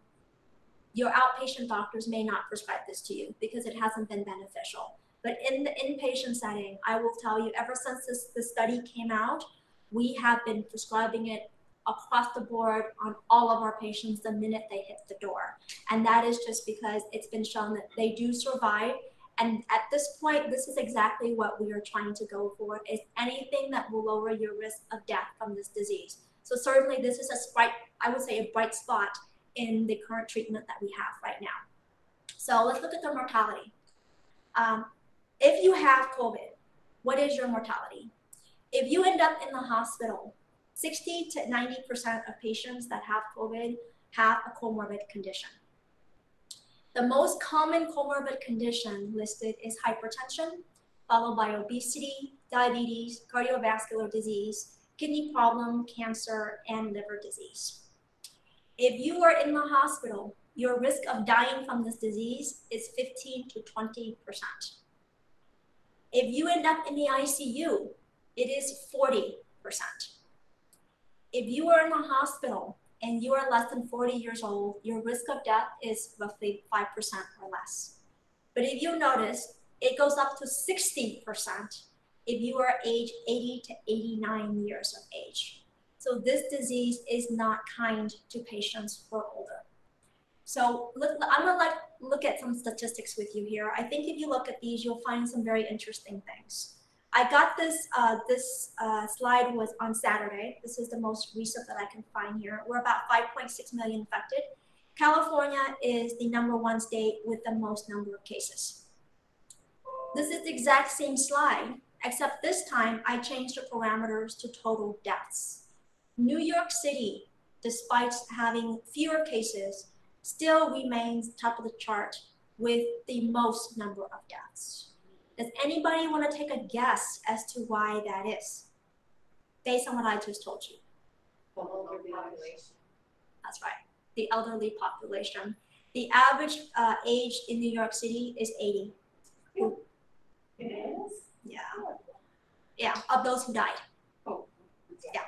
your outpatient doctors may not prescribe this to you because it hasn't been beneficial. But in the inpatient setting, I will tell you, ever since this, the study came out, we have been prescribing it across the board on all of our patients the minute they hit the door. And that is just because it's been shown that they do survive. And at this point, this is exactly what we are trying to go for, is anything that will lower your risk of death from this disease. So certainly this is a bright, I would say a bright spot in the current treatment that we have right now. So let's look at the mortality. Um, if you have COVID, what is your mortality? If you end up in the hospital 60 to 90% of patients that have COVID have a comorbid condition. The most common comorbid condition listed is hypertension, followed by obesity, diabetes, cardiovascular disease, kidney problem, cancer, and liver disease. If you are in the hospital, your risk of dying from this disease is 15 to 20%. If you end up in the ICU, it is 40%. If you are in the hospital and you are less than 40 years old, your risk of death is roughly 5% or less. But if you notice, it goes up to 60% if you are age 80 to 89 years of age. So this disease is not kind to patients who are older. So look, I'm gonna like look at some statistics with you here. I think if you look at these, you'll find some very interesting things. I got this, uh, this uh, slide was on Saturday. This is the most recent that I can find here. We're about 5.6 million infected. California is the number one state with the most number of cases. This is the exact same slide, except this time I changed the parameters to total deaths. New York City, despite having fewer cases, still remains top of the chart with the most number of deaths. Does anybody want to take a guess as to why that is? Based on what I just told you. The elderly population. That's right, the elderly population. The average uh, age in New York City is 80. It is? Yeah. Yeah, of those who died. Oh. Yeah.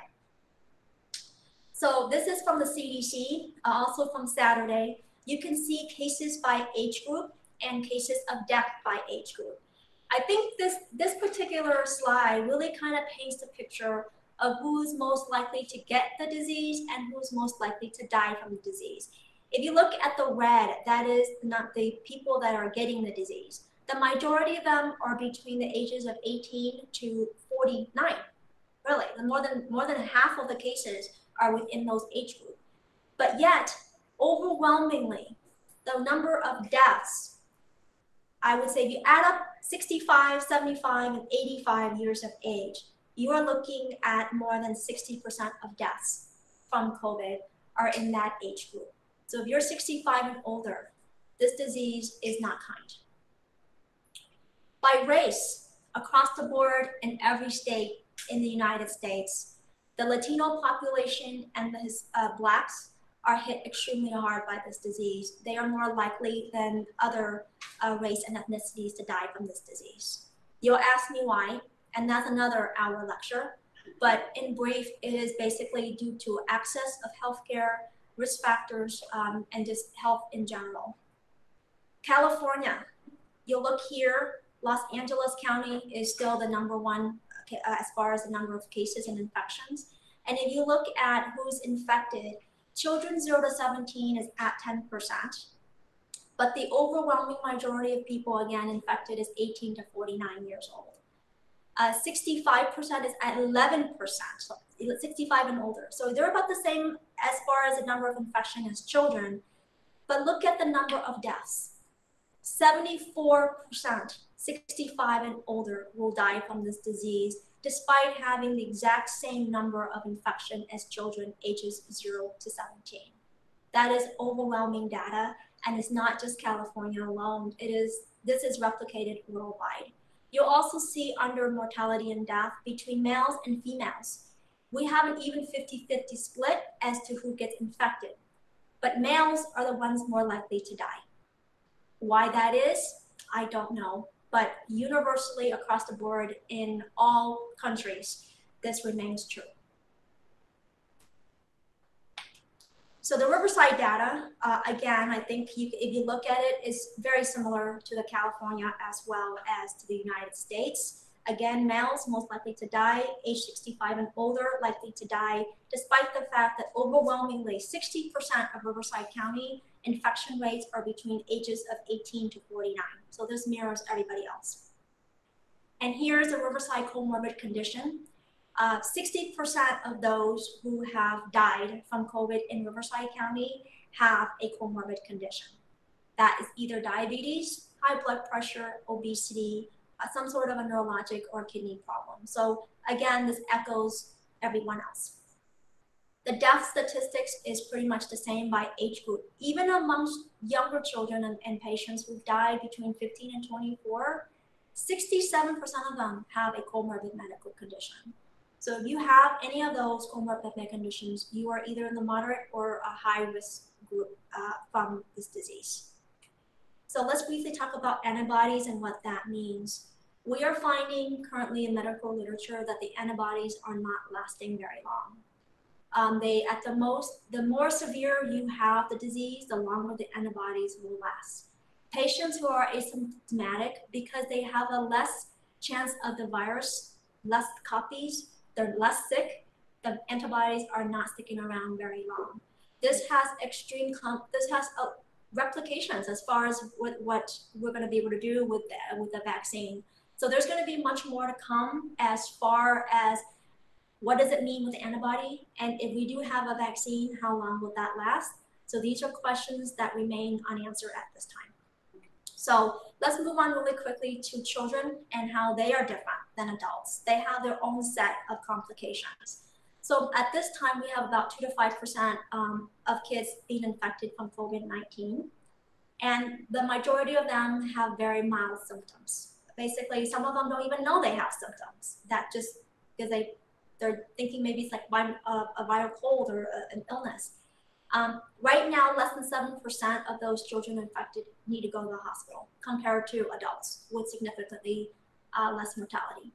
So this is from the CDC, uh, also from Saturday. You can see cases by age group and cases of death by age group. I think this, this particular slide really kind of paints the picture of who's most likely to get the disease and who's most likely to die from the disease. If you look at the red, that is not the people that are getting the disease. The majority of them are between the ages of 18 to 49. Really, the more than more than half of the cases are within those age groups. But yet, overwhelmingly, the number of deaths, I would say if you add up 65, 75, and 85 years of age, you are looking at more than 60% of deaths from COVID are in that age group. So if you're 65 and older, this disease is not kind. By race, across the board in every state in the United States, the Latino population and the uh, blacks are hit extremely hard by this disease. They are more likely than other uh, race and ethnicities to die from this disease. You'll ask me why, and that's another hour lecture. But in brief, it is basically due to access of healthcare, risk factors, um, and just health in general. California, you look here, Los Angeles County is still the number one uh, as far as the number of cases and infections. And if you look at who's infected, children 0 to 17 is at 10%. But the overwhelming majority of people, again, infected is 18 to 49 years old. Uh, 65% is at 11%, so 65 and older. So they're about the same as far as the number of infection as children. But look at the number of deaths. 74% 65 and older will die from this disease despite having the exact same number of infection as children ages 0 to 17. That is overwhelming data and it's not just California alone. It is this is replicated worldwide. You'll also see under mortality and death between males and females. We have an even 50-50 split as to who gets infected, but males are the ones more likely to die. Why that is, I don't know, but universally across the board in all countries, this remains true. So the Riverside data, uh, again, I think you, if you look at it, is very similar to the California as well as to the United States. Again, males most likely to die, age 65 and older likely to die, despite the fact that overwhelmingly 60% of Riverside County infection rates are between ages of 18 to 49. So this mirrors everybody else. And here's a Riverside comorbid condition. 60% uh, of those who have died from COVID in Riverside County have a comorbid condition. That is either diabetes, high blood pressure, obesity, some sort of a neurologic or kidney problem. So again, this echoes everyone else. The death statistics is pretty much the same by age group. Even amongst younger children and, and patients who died between 15 and 24, 67% of them have a comorbid medical condition. So if you have any of those comorbid medical conditions, you are either in the moderate or a high risk group uh, from this disease. So let's briefly talk about antibodies and what that means. We are finding currently in medical literature that the antibodies are not lasting very long. Um, they, at the most, the more severe you have the disease, the longer the antibodies will last. Patients who are asymptomatic, because they have a less chance of the virus, less copies, they're less sick, the antibodies are not sticking around very long. This has extreme, this has uh, replications as far as what, what we're going to be able to do with the, with the vaccine. So there's going to be much more to come as far as what does it mean with the antibody? And if we do have a vaccine, how long will that last? So these are questions that remain unanswered at this time. So let's move on really quickly to children and how they are different than adults. They have their own set of complications. So at this time, we have about 2 to 5% um, of kids being infected from COVID-19. And the majority of them have very mild symptoms. Basically, some of them don't even know they have symptoms. That just because they, they're thinking maybe it's like a, a viral cold or a, an illness. Um, right now, less than 7% of those children infected need to go to the hospital compared to adults with significantly uh, less mortality.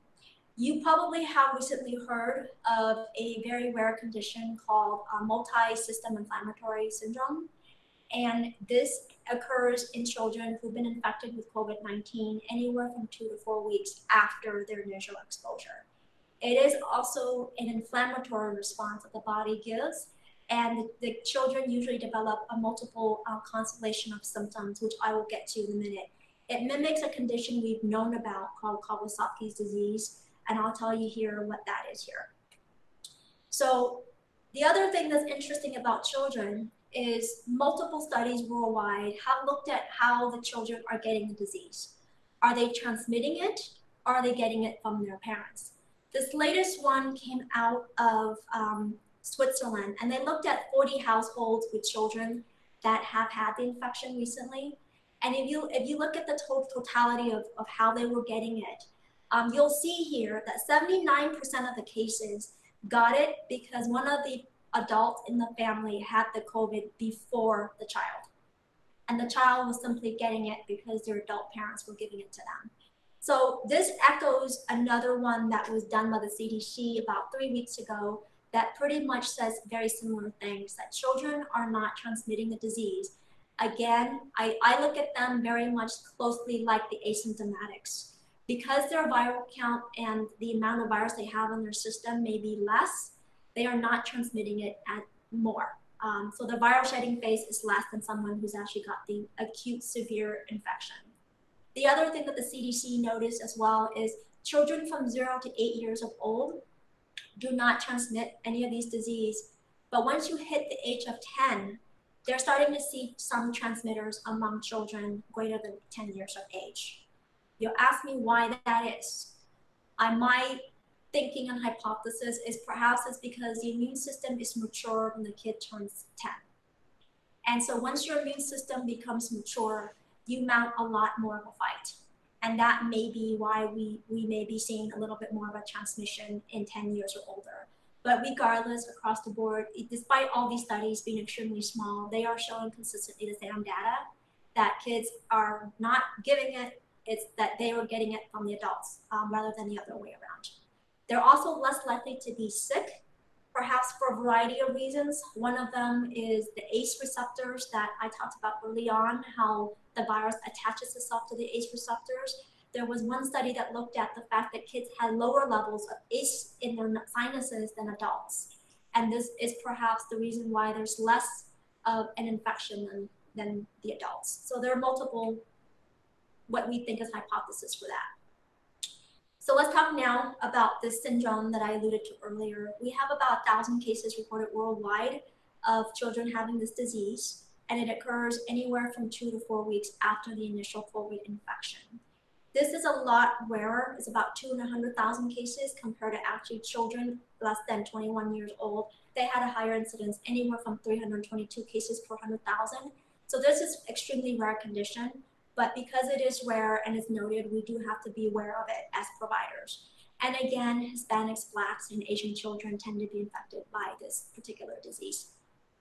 You probably have recently heard of a very rare condition called uh, multi-system inflammatory syndrome. And this occurs in children who've been infected with COVID-19 anywhere from two to four weeks after their initial exposure. It is also an inflammatory response that the body gives and the children usually develop a multiple uh, constellation of symptoms, which I will get to in a minute. It mimics a condition we've known about called Kawasaki's disease, and I'll tell you here what that is here. So the other thing that's interesting about children is multiple studies worldwide have looked at how the children are getting the disease. Are they transmitting it? Are they getting it from their parents? This latest one came out of um, Switzerland, and they looked at 40 households with children that have had the infection recently. And if you if you look at the total totality of, of how they were getting it, um, you'll see here that 79% of the cases got it because one of the adults in the family had the COVID before the child. And the child was simply getting it because their adult parents were giving it to them. So this echoes another one that was done by the CDC about three weeks ago that pretty much says very similar things that children are not transmitting the disease. Again, I, I look at them very much closely like the asymptomatics. Because their viral count and the amount of virus they have in their system may be less, they are not transmitting it at more. Um, so the viral shedding phase is less than someone who's actually got the acute severe infection. The other thing that the CDC noticed as well is children from zero to eight years of old do not transmit any of these diseases. But once you hit the age of 10, they're starting to see some transmitters among children greater than 10 years of age. You'll ask me why that is. I might thinking and hypothesis is perhaps it's because the immune system is mature when the kid turns 10. And so once your immune system becomes mature, you mount a lot more of a fight. And that may be why we, we may be seeing a little bit more of a transmission in 10 years or older. But regardless, across the board, despite all these studies being extremely small, they are showing consistently the same data that kids are not giving it, it's that they are getting it from the adults um, rather than the other way around. They're also less likely to be sick, perhaps for a variety of reasons. One of them is the ACE receptors that I talked about early on, how the virus attaches itself to the ACE receptors. There was one study that looked at the fact that kids had lower levels of ACE in their sinuses than adults. And this is perhaps the reason why there's less of an infection than, than the adults. So there are multiple, what we think is hypothesis for that. So let's talk now about this syndrome that I alluded to earlier. We have about a thousand cases reported worldwide of children having this disease and it occurs anywhere from two to four weeks after the initial COVID infection. This is a lot rarer. It's about two in 100,000 cases compared to actually children less than 21 years old, they had a higher incidence, anywhere from 322 cases per 100,000. So this is extremely rare condition, but because it is rare and is noted, we do have to be aware of it as providers. And again, Hispanics, Blacks, and Asian children tend to be infected by this particular disease.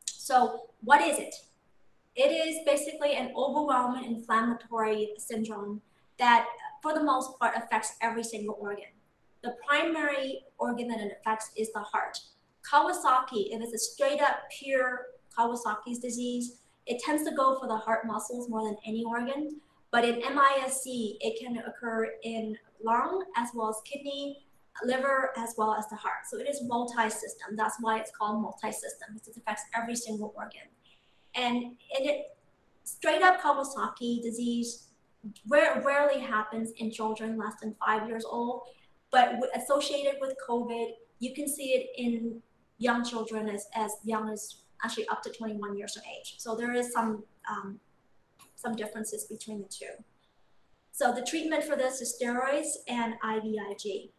So what is it? It is basically an overwhelming inflammatory syndrome that, for the most part, affects every single organ. The primary organ that it affects is the heart. Kawasaki, if it's a straight up pure Kawasaki's disease, it tends to go for the heart muscles more than any organ. But in MISC, it can occur in lung as well as kidney, liver, as well as the heart. So it is multi-system. That's why it's called multi-system because it affects every single organ. And, and it straight up Kawasaki disease rare, rarely happens in children less than five years old, but associated with COVID, you can see it in young children as, as young as actually up to 21 years of age. So there is some um, some differences between the two. So the treatment for this is steroids and IVIG.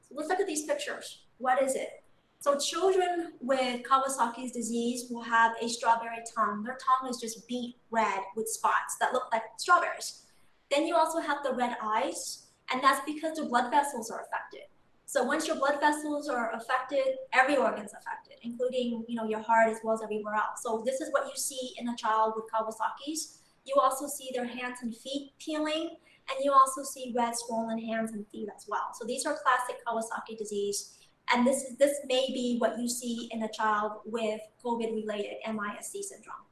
So let's look at these pictures. What is it? So children with Kawasaki's disease will have a strawberry tongue. Their tongue is just beet red with spots that look like strawberries. Then you also have the red eyes, and that's because the blood vessels are affected. So once your blood vessels are affected, every organ's affected, including you know your heart as well as everywhere else. So this is what you see in a child with Kawasaki's. You also see their hands and feet peeling, and you also see red swollen hands and feet as well. So these are classic Kawasaki disease, and this is this may be what you see in a child with COVID-related MIS-C syndrome.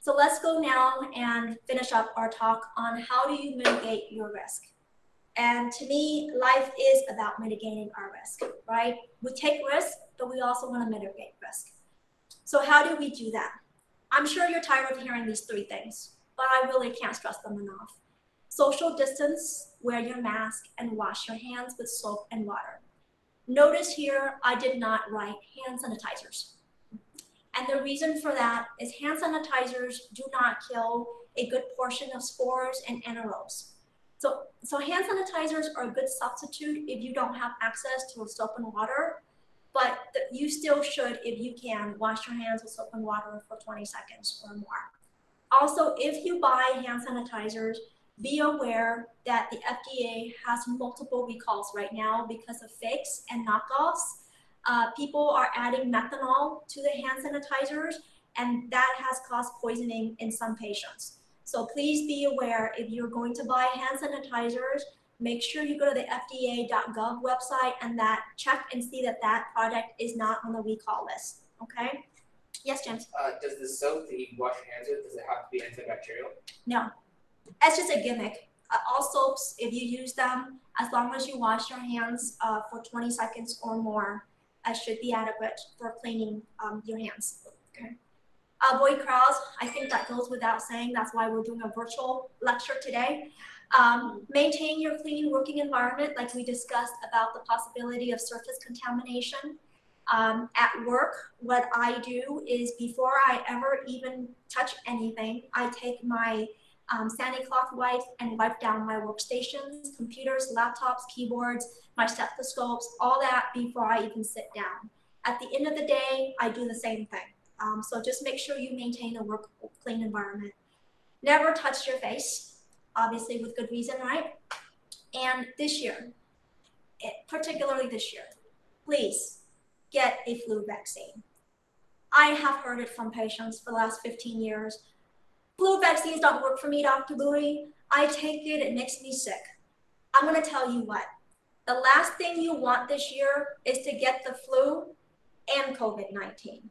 So let's go now and finish up our talk on how do you mitigate your risk. And to me, life is about mitigating our risk, right? We take risk, but we also want to mitigate risk. So how do we do that? I'm sure you're tired of hearing these three things, but I really can't stress them enough. Social distance, wear your mask, and wash your hands with soap and water. Notice here, I did not write hand sanitizers. And the reason for that is hand sanitizers do not kill a good portion of spores and anaerobes. So, so hand sanitizers are a good substitute if you don't have access to soap and water, but you still should, if you can, wash your hands with soap and water for 20 seconds or more. Also, if you buy hand sanitizers, be aware that the FDA has multiple recalls right now because of fakes and knockoffs. Uh, people are adding methanol to the hand sanitizers, and that has caused poisoning in some patients. So please be aware if you're going to buy hand sanitizers, make sure you go to the FDA.gov website and that check and see that that product is not on the recall list. Okay? Yes, James. Uh, does the soap that you wash your hands with, does it have to be antibacterial? No, that's just a gimmick. Uh, all soaps, if you use them, as long as you wash your hands uh, for 20 seconds or more, uh, should be adequate for cleaning um, your hands. Okay. Avoid crowds. I think that goes without saying. That's why we're doing a virtual lecture today. Um, maintain your clean working environment, like we discussed about the possibility of surface contamination. Um, at work, what I do is before I ever even touch anything, I take my um, Sani-Cloth wipe and wipe down my workstations, computers, laptops, keyboards, my stethoscopes, all that before I even sit down. At the end of the day, I do the same thing. Um, so just make sure you maintain a work clean environment. Never touch your face, obviously with good reason, right? And this year, it, particularly this year, please get a flu vaccine. I have heard it from patients for the last 15 years. Flu vaccines don't work for me, Dr. Bui. I take it, it makes me sick. I'm gonna tell you what, the last thing you want this year is to get the flu and COVID 19.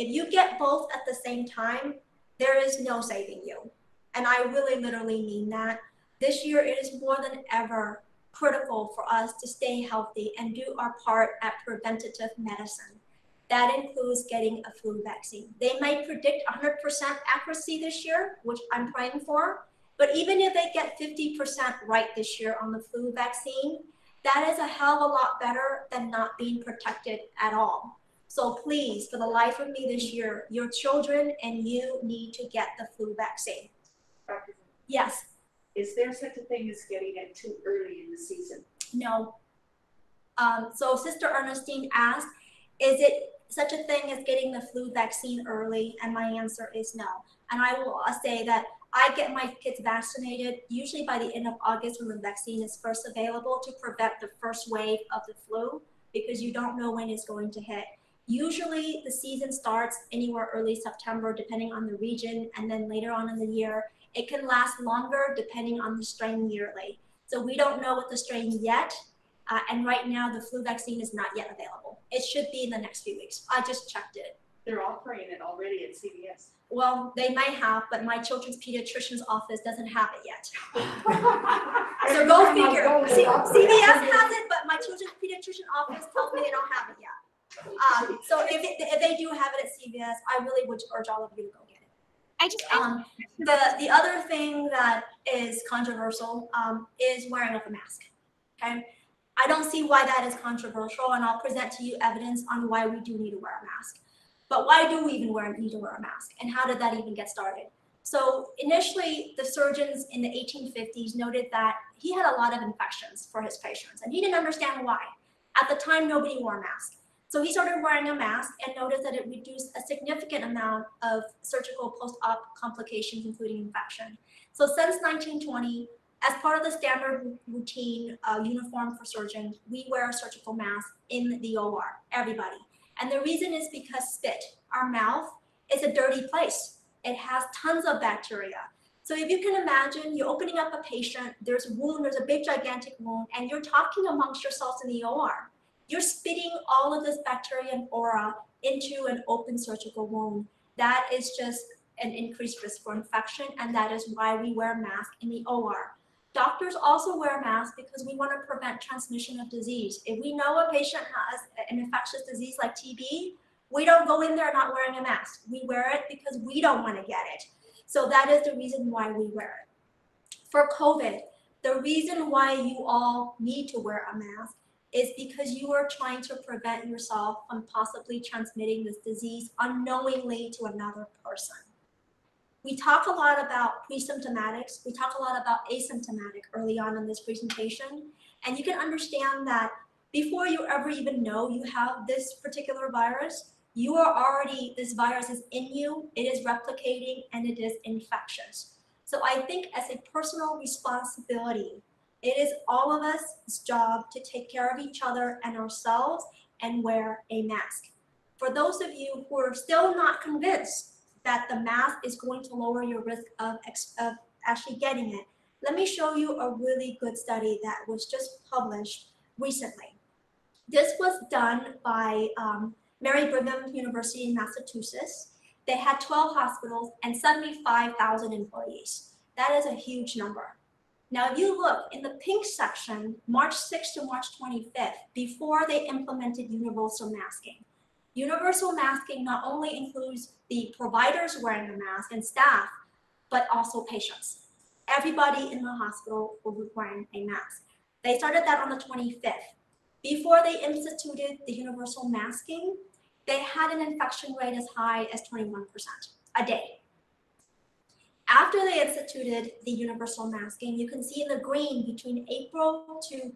If you get both at the same time, there is no saving you. And I really literally mean that. This year, it is more than ever critical for us to stay healthy and do our part at preventative medicine. That includes getting a flu vaccine. They might predict 100% accuracy this year, which I'm praying for. But even if they get 50% right this year on the flu vaccine, that is a hell of a lot better than not being protected at all. So please, for the life of me this year, your children and you need to get the flu vaccine. Dr. Yes, Is there such a thing as getting it too early in the season? no. Um, so Sister Ernestine asked, is it such a thing as getting the flu vaccine early? And my answer is no. And I will uh, say that I get my kids vaccinated usually by the end of August when the vaccine is first available to prevent the first wave of the flu because you don't know when it's going to hit. Usually the season starts anywhere early September depending on the region and then later on in the year. It can last longer depending on the strain yearly. So we don't know what the strain yet. Uh, and right now the flu vaccine is not yet available. It should be in the next few weeks. I just checked it. They're offering it already at CVS. Well, they might have, but my children's pediatrician's office doesn't have it yet. So go figure. C- they offer it. CVS has it, but my children's pediatrician office tells me they don't have it yet. Um, so if, it, if they do have it at CVS, I really would urge all of you to go get it. I just, Um, the the other thing that is controversial um, is wearing of a mask. Okay, I don't see why that is controversial, and I'll present to you evidence on why we do need to wear a mask. But why do we even wear need to wear a mask, and how did that even get started? So initially, the surgeons in the 1850s noted that he had a lot of infections for his patients, and he didn't understand why. At the time, nobody wore a mask. So he started wearing a mask and noticed that it reduced a significant amount of surgical post-op complications, including infection. So since 1920, as part of the standard routine uh, uniform for surgeons, we wear a surgical mask in the OR, everybody. And the reason is because spit, our mouth, is a dirty place. It has tons of bacteria. So if you can imagine, you're opening up a patient, there's a wound, there's a big gigantic wound, and you're talking amongst yourselves in the OR you're spitting all of this bacteria and aura into an open surgical wound. That is just an increased risk for infection, and that is why we wear masks in the OR. Doctors also wear masks because we want to prevent transmission of disease. If we know a patient has an infectious disease like TB, we don't go in there not wearing a mask. We wear it because we don't want to get it. So that is the reason why we wear it. For COVID, the reason why you all need to wear a mask is because you are trying to prevent yourself from possibly transmitting this disease unknowingly to another person. We talk a lot about pre-symptomatics, we talk a lot about asymptomatic early on in this presentation, and you can understand that before you ever even know you have this particular virus, you are already, this virus is in you, it is replicating, and it is infectious. So I think as a personal responsibility, it is all of us' job to take care of each other and ourselves and wear a mask. For those of you who are still not convinced that the mask is going to lower your risk of, of actually getting it, let me show you a really good study that was just published recently. This was done by um, Mary Brigham University in Massachusetts. They had 12 hospitals and 75,000 employees. That is a huge number. Now, if you look in the pink section, March 6th to March 25th, before they implemented universal masking. Universal masking not only includes the providers wearing a mask and staff, but also patients. Everybody in the hospital be wearing a mask. They started that on the 25th. Before they instituted the universal masking, they had an infection rate as high as 21% a day. After they instituted the universal masking, you can see in the green between April to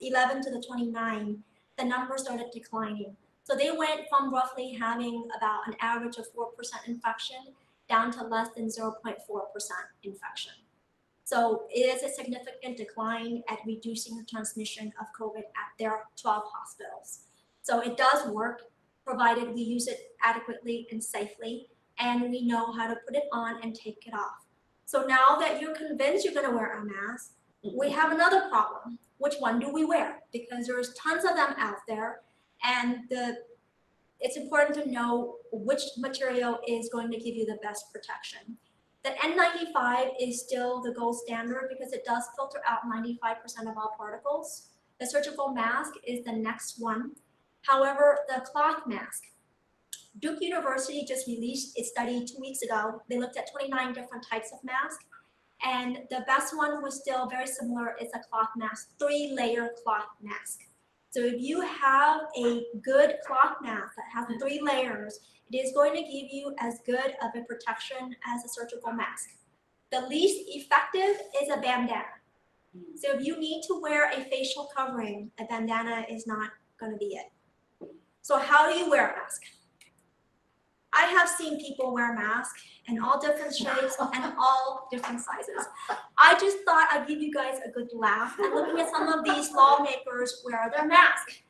11 to the 29, the numbers started declining. So they went from roughly having about an average of 4% infection down to less than 0.4% infection. So it is a significant decline at reducing the transmission of COVID at their 12 hospitals. So it does work, provided we use it adequately and safely and we know how to put it on and take it off. So now that you're convinced you're gonna wear a mask, we have another problem. Which one do we wear? Because there's tons of them out there and the it's important to know which material is going to give you the best protection. The N95 is still the gold standard because it does filter out 95% of all particles. The surgical mask is the next one. However, the cloth mask, Duke University just released a study two weeks ago. They looked at 29 different types of masks. And the best one was still very similar. It's a cloth mask, three layer cloth mask. So if you have a good cloth mask that has three layers, it is going to give you as good of a protection as a surgical mask. The least effective is a bandana. So if you need to wear a facial covering, a bandana is not gonna be it. So how do you wear a mask? I have seen people wear masks in all different shapes and all different sizes. I just thought I'd give you guys a good laugh and looking at some of these lawmakers wear their mask.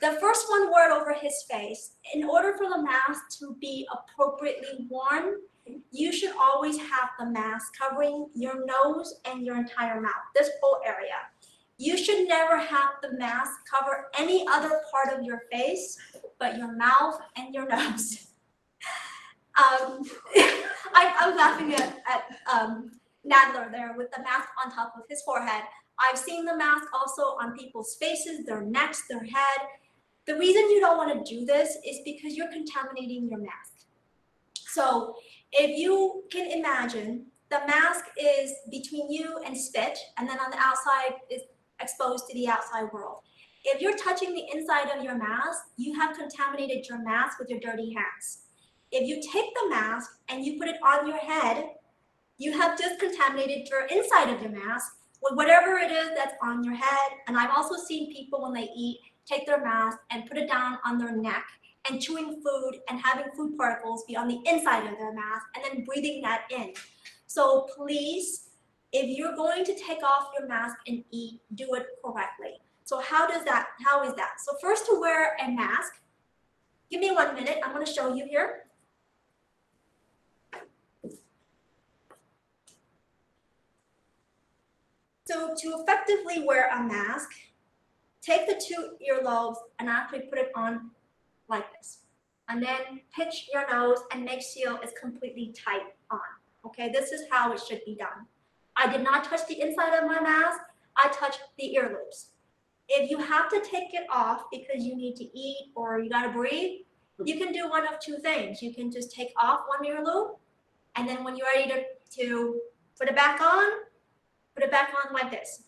The first one wore it over his face. In order for the mask to be appropriately worn, you should always have the mask covering your nose and your entire mouth, this whole area. You should never have the mask cover any other part of your face but your mouth and your nose. Um, I, I'm laughing at, at um, Nadler there with the mask on top of his forehead. I've seen the mask also on people's faces, their necks, their head. The reason you don't want to do this is because you're contaminating your mask. So if you can imagine, the mask is between you and spit, and then on the outside is exposed to the outside world. If you're touching the inside of your mask, you have contaminated your mask with your dirty hands. If you take the mask and you put it on your head, you have just contaminated your inside of your mask with whatever it is that's on your head. And I've also seen people when they eat take their mask and put it down on their neck and chewing food and having food particles be on the inside of their mask and then breathing that in. So please, if you're going to take off your mask and eat, do it correctly. So how does that, how is that? So first to wear a mask, give me one minute, I'm gonna show you here. So to effectively wear a mask, take the two earlobes and actually put it on like this. And then pinch your nose and make sure it's completely tight on. Okay, this is how it should be done. I did not touch the inside of my mask, I touched the earlobes. If you have to take it off because you need to eat or you gotta breathe, you can do one of two things. You can just take off one earlobe, and then when you're ready to, to put it back on, put it back on like this.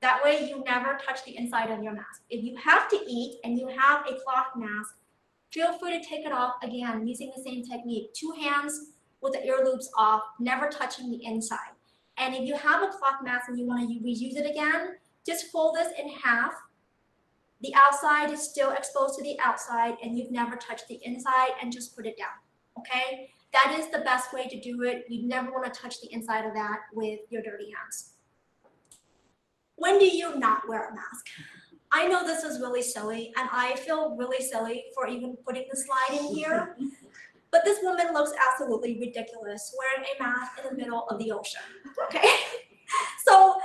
That way you never touch the inside of your mask. If you have to eat and you have a cloth mask, feel free to take it off again using the same technique. Two hands with the ear loops off, never touching the inside. And if you have a cloth mask and you want to reuse it again, just fold this in half. The outside is still exposed to the outside and you've never touched the inside and just put it down, okay? That is the best way to do it. You never want to touch the inside of that with your dirty hands. When do you not wear a mask? I know this is really silly and I feel really silly for even putting the slide in here. But this woman looks absolutely ridiculous wearing a mask in the middle of the ocean, okay? So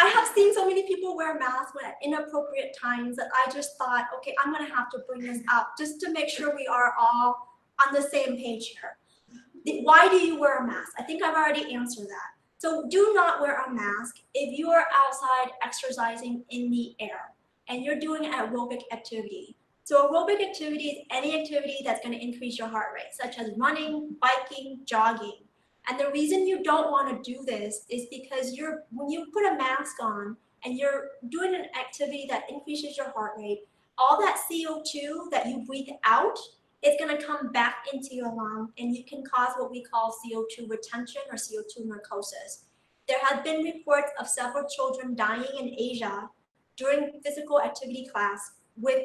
I- have seen so many people wear masks at inappropriate times that I just thought, okay, I'm gonna have to bring this up just to make sure we are all on the same page here. Why do you wear a mask? I think I've already answered that. So do not wear a mask if you are outside exercising in the air and you're doing aerobic activity. So aerobic activity is any activity that's going to increase your heart rate, such as running, biking, jogging. And the reason you don't want to do this is because you're when you put a mask on and you're doing an activity that increases your heart rate, all that CO2 that you breathe out is going to come back into your lung and you can cause what we call CO2 retention or CO2 narcosis. There have been reports of several children dying in Asia during physical activity class with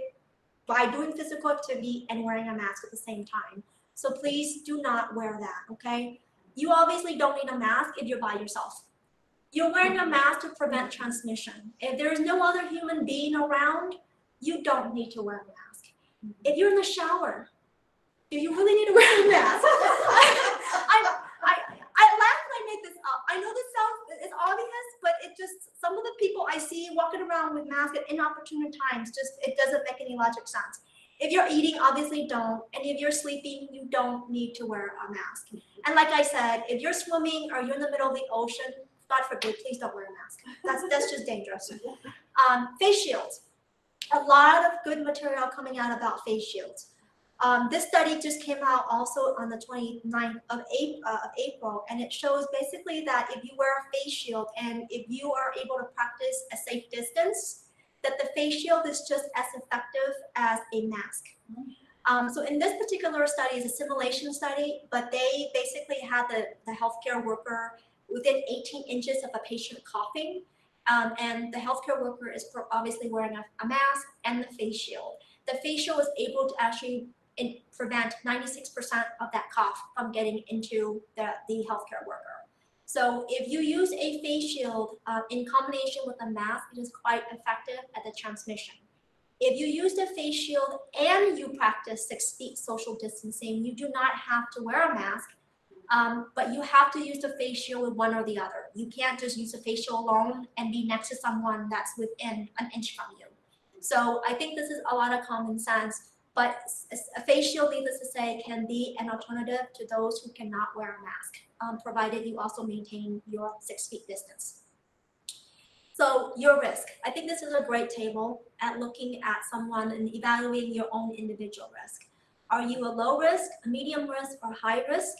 by doing physical activity and wearing a mask at the same time. So please do not wear that, okay? You obviously don't need a mask if you're by yourself. You're wearing a mask to prevent transmission. If there is no other human being around, you don't need to wear a mask. If you're in the shower, do you really need to wear a mask? I, I, I laugh when I make this up. I know this sounds, it's obvious, but it just, some of the people I see walking around with masks at inopportune times, just, it doesn't make any logic sense. If you're eating, obviously don't, and if you're sleeping, you don't need to wear a mask. And like I said, if you're swimming or you're in the middle of the ocean, God forbid, please don't wear a mask. That's, that's just dangerous. Um, face shields. A lot of good material coming out about face shields. Um, this study just came out also on the 29th of April, uh, of April, and it shows basically that if you wear a face shield and if you are able to practice a safe distance, that the face shield is just as effective as a mask. Um, so in this particular study is a simulation study, but they basically had the, the healthcare worker within 18 inches of a patient coughing, Um, and the healthcare worker is obviously wearing a, a mask and the face shield. The face shield is able to actually in, prevent 96% of that cough from getting into the, the healthcare worker. So if you use a face shield uh, in combination with a mask, it is quite effective at the transmission. If you use the face shield and you practice six feet social distancing, you do not have to wear a mask, um, but you have to use the face shield with one or the other. You can't just use the face shield alone and be next to someone that's within an inch from you. So I think this is a lot of common sense, but shield, needless to say, can be an alternative to those who cannot wear a mask, um, provided you also maintain your six feet distance. So your risk, I think this is a great table at looking at someone and evaluating your own individual risk. Are you a low risk, a medium risk, or high risk?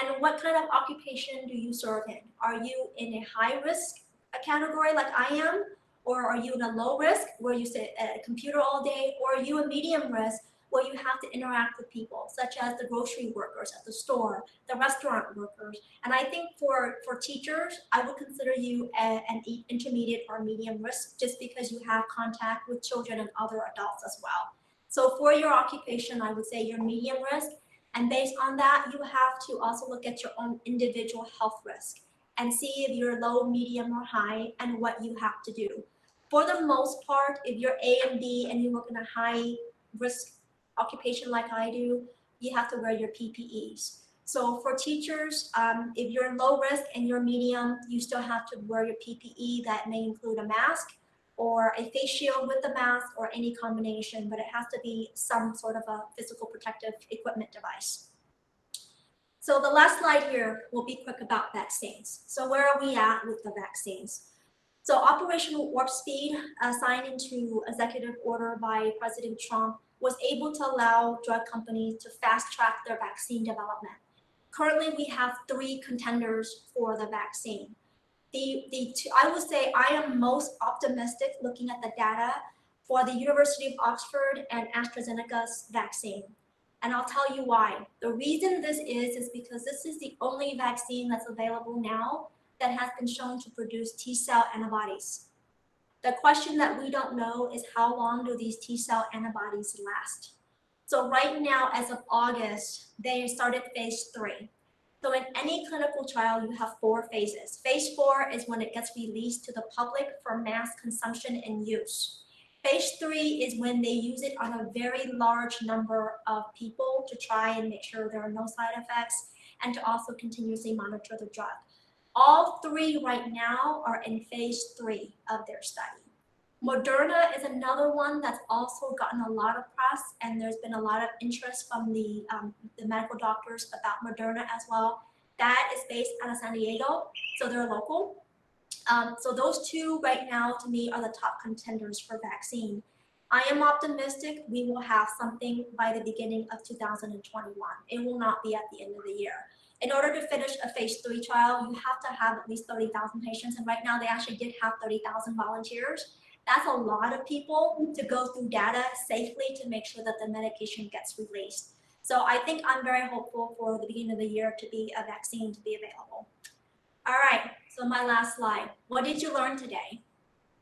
And what kind of occupation do you serve in? Are you in a high risk category like I am? Or are you in a low risk where you sit at a computer all day? Or are you a medium risk where you have to interact with people, such as the grocery workers at the store, the restaurant workers? And I think for, for teachers, I would consider you a- an intermediate or medium risk just because you have contact with children and other adults as well. So for your occupation, I would say you're medium risk. And based on that, you have to also look at your own individual health risk and see if you're low, medium, or high and what you have to do. For the most part, if you're A and B and you work in a high risk occupation like I do, you have to wear your PPEs. So for teachers, um, if you're low risk and you're medium, you still have to wear your PPE. That may include a mask or a face shield with the mask or any combination, but it has to be some sort of a physical protective equipment device. So the last slide here will be quick about vaccines. So where are we at with the vaccines? So Operation Warp Speed, uh, signed into executive order by President Trump, was able to allow drug companies to fast track their vaccine development. Currently, we have three contenders for the vaccine. The, the two, I would say I am most optimistic looking at the data for the University of Oxford and AstraZeneca's vaccine. And I'll tell you why. The reason this is, is because this is the only vaccine that's available now that has been shown to produce T cell antibodies. The question that we don't know is how long do these T cell antibodies last? So right now, as of August, they started phase three. So in any clinical trial, you have four phases. Phase four is when it gets released to the public for mass consumption and use. Phase three is when they use it on a very large number of people to try and make sure there are no side effects and to also continuously monitor the drug. All three right now are in phase three of their study. Moderna is another one that's also gotten a lot of press, and there's been a lot of interest from the, um, the medical doctors about Moderna as well. That is based out of San Diego, so they're local. Um, so those two right now, to me, are the top contenders for vaccine. I am optimistic we will have something by the beginning of 2021. It will not be at the end of the year in order to finish a phase three trial, you have to have at least 30,000 patients. And right now, they actually did have 30,000 volunteers. That's a lot of people to go through data safely to make sure that the medication gets released. So I think I'm very hopeful for the beginning of the year to be a vaccine to be available. All right, so my last slide. What did you learn today?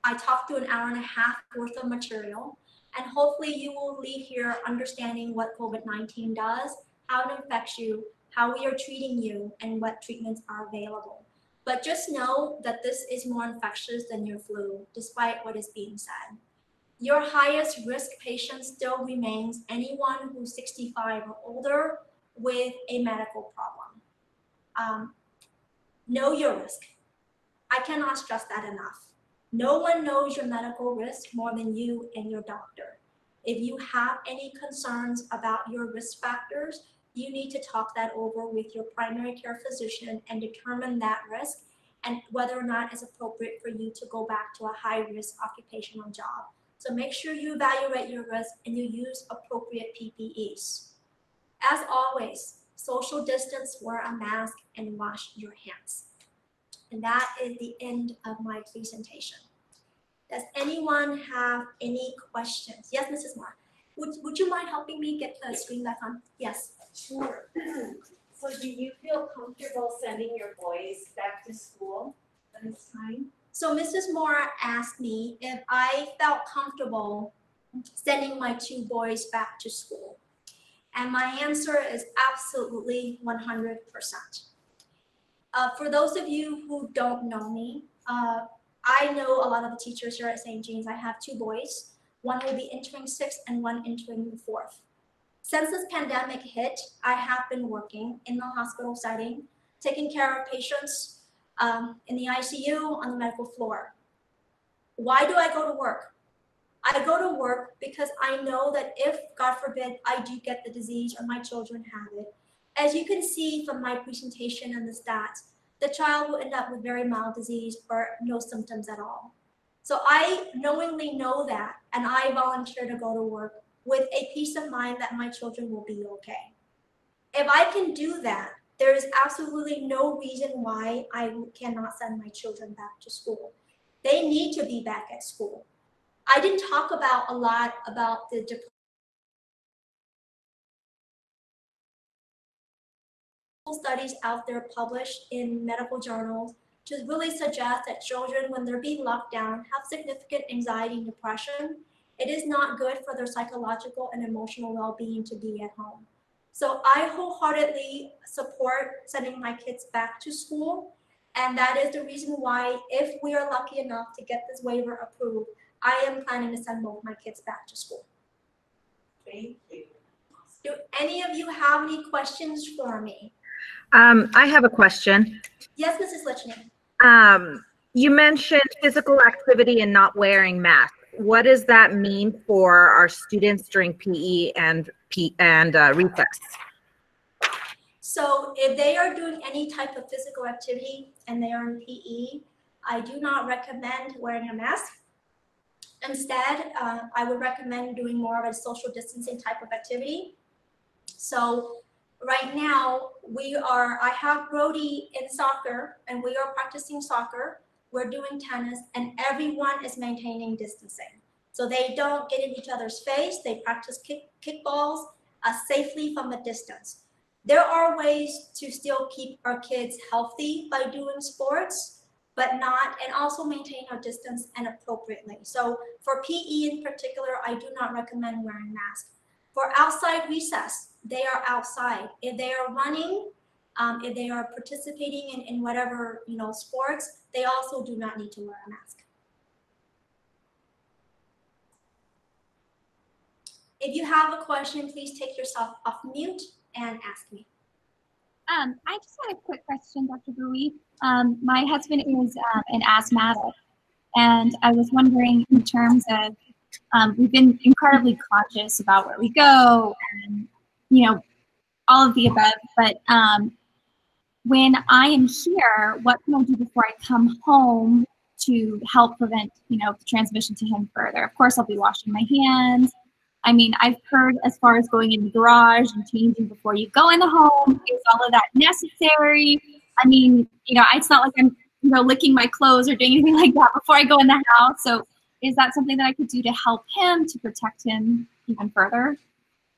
I talked through an hour and a half worth of material, and hopefully you will leave here understanding what COVID-19 does, how it affects you, how we are treating you, and what treatments are available. But just know that this is more infectious than your flu, despite what is being said. Your highest risk patient still remains anyone who's 65 or older with a medical problem. Um, know your risk. I cannot stress that enough. No one knows your medical risk more than you and your doctor. If you have any concerns about your risk factors, you need to talk that over with your primary care physician and determine that risk and whether or not it's appropriate for you to go back to a high risk occupational job. So make sure you evaluate your risk and you use appropriate PPEs. As always, social distance, wear a mask, and wash your hands. And that is the end of my presentation. Does anyone have any questions? Yes, Mrs. Moore. Would, would you mind helping me get the screen back on? Yes. Sure. So do you feel comfortable sending your boys back to school this time? so Mrs. Mora asked me if I felt comfortable sending my two boys back to school. And my answer is absolutely 100%. Uh, for those of you who don't know me, uh, I know a lot of the teachers here at St. Jeanne's. I have two boys. One will be entering sixth and one entering fourth. Since this pandemic hit, I have been working in the hospital setting, taking care of patients um, in the ICU on the medical floor. Why do I go to work? I go to work because I know that if, God forbid, I do get the disease or my children have it, as you can see from my presentation and the stats, the child will end up with very mild disease or no symptoms at all. So I knowingly know that, and I volunteer to go to work with a peace of mind that my children will be okay. If I can do that, there is absolutely no reason why I cannot send my children back to school. They need to be back at school. I didn't talk about a lot about the studies out there published in medical journals to really suggest that children, when they're being locked down, have significant anxiety and depression. It is not good for their psychological and emotional well-being to be at home. So I wholeheartedly support sending my kids back to school. And that is the reason why, if we are lucky enough to get this waiver approved, I am planning to send both my kids back to school. Thank you. Do any of you have any questions for me? Um, I have a question. Yes, Mrs. Lichner? Um, you mentioned physical activity and not wearing masks. What does that mean for our students during PE and P and uh, recess? So if they are doing any type of physical activity and they are in PE, I do not recommend wearing a mask. Instead, uh, I would recommend doing more of a social distancing type of activity. So right now, we are, I have Brody in soccer and we are practicing soccer. We're doing tennis and everyone is maintaining distancing. So they don't get in each other's face. They practice kick, kickballs uh, safely from a distance. There are ways to still keep our kids healthy by doing sports but not, and also maintain our distance and appropriately. So for PE in particular, I do not recommend wearing masks. For outside recess, they are outside. If they are running, um, if they are participating in, in whatever, you know, sports, they also do not need to wear a mask. If you have a question, please take yourself off mute and ask me. Um, I just had a quick question, Dr. Bui. Um, my husband is um, an asthmatic, and I was wondering in terms of um, we've been incredibly conscious about where we go and you know all of the above. But um, when I am here, what can I do before I come home to help prevent you know the transmission to him further? Of course, I'll be washing my hands. I mean, I've heard as far as going in the garage and changing before you go in the home, is all of that necessary? I mean, you know, it's not like I'm, you know, licking my clothes or doing anything like that before I go in the house. So is that something that I could do to help him to protect him even further?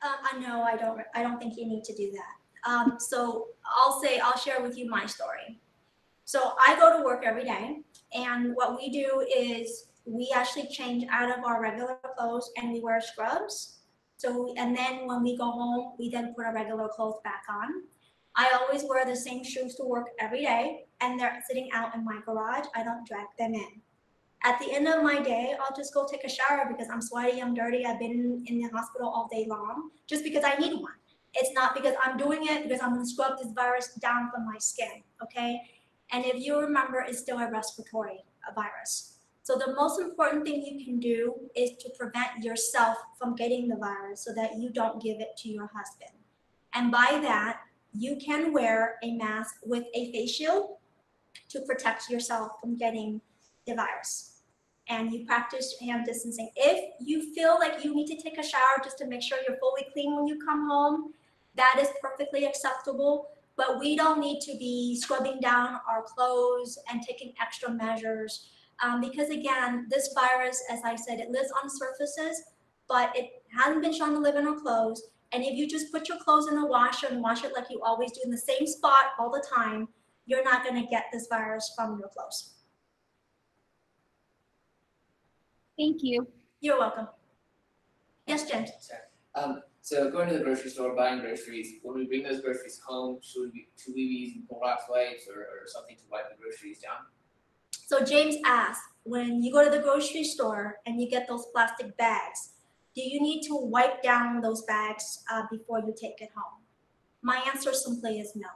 Uh, I know I don't. I don't think you need to do that. Um, so I'll say I'll share with you my story. So I go to work every day, and what we do is we actually change out of our regular clothes and we wear scrubs. So we, and then when we go home, we then put our regular clothes back on. I always wear the same shoes to work every day, and they're sitting out in my garage. I don't drag them in. At the end of my day, I'll just go take a shower because I'm sweaty, I'm dirty, I've been in the hospital all day long, just because I need one. It's not because I'm doing it because I'm gonna scrub this virus down from my skin, okay? And if you remember, it's still a respiratory virus. So the most important thing you can do is to prevent yourself from getting the virus so that you don't give it to your husband. And by that, you can wear a mask with a face shield to protect yourself from getting the virus. And you practice hand distancing. If you feel like you need to take a shower just to make sure you're fully clean when you come home, that is perfectly acceptable. But we don't need to be scrubbing down our clothes and taking extra measures. Um, because again, this virus, as I said, it lives on surfaces, but it hasn't been shown to live in our clothes. And if you just put your clothes in the washer and wash it like you always do in the same spot all the time, you're not going to get this virus from your clothes. Thank you. You're welcome. Yes, James? Sorry. Um, so going to the grocery store, buying groceries, when we bring those groceries home, should we, should we be using Clorox wipes or, or something to wipe the groceries down? So James asked, when you go to the grocery store and you get those plastic bags, do you need to wipe down those bags uh, before you take it home? My answer simply is no.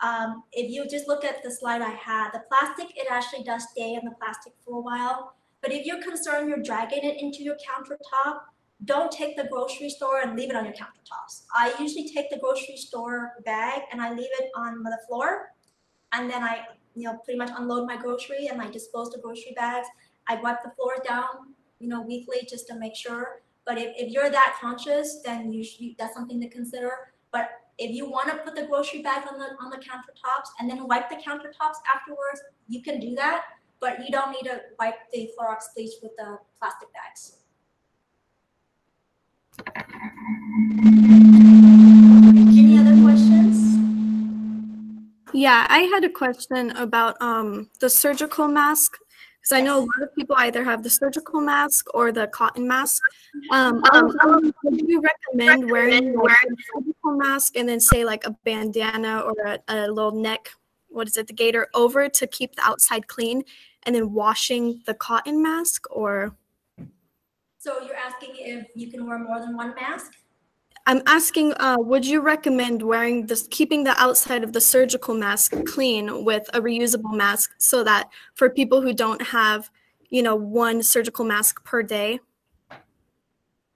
Um, if you just look at the slide I had, the plastic, it actually does stay in the plastic for a while. But if you're concerned you're dragging it into your countertop, don't take the grocery store and leave it on your countertops. I usually take the grocery store bag and I leave it on the floor. And then I, you know, pretty much unload my grocery and I dispose the grocery bags. I wipe the floors down, you know, weekly just to make sure. But if, if you're that conscious, then you should, that's something to consider. But if you want to put the grocery bag on the on the countertops and then wipe the countertops afterwards, you can do that. But you don't need to wipe the Clorox bleach with the plastic bags. Any other questions? Yeah, I had a question about um the surgical mask because I know a lot of people either have the surgical mask or the cotton mask. Um, um, would you recommend wearing like, a surgical mask and then say like a bandana or a, a little neck, what is it, the gaiter over to keep the outside clean, and then washing the cotton mask or? So you're asking if you can wear more than one mask? I'm asking, uh, would you recommend wearing this, keeping the outside of the surgical mask clean with a reusable mask so that for people who don't have, you know, one surgical mask per day?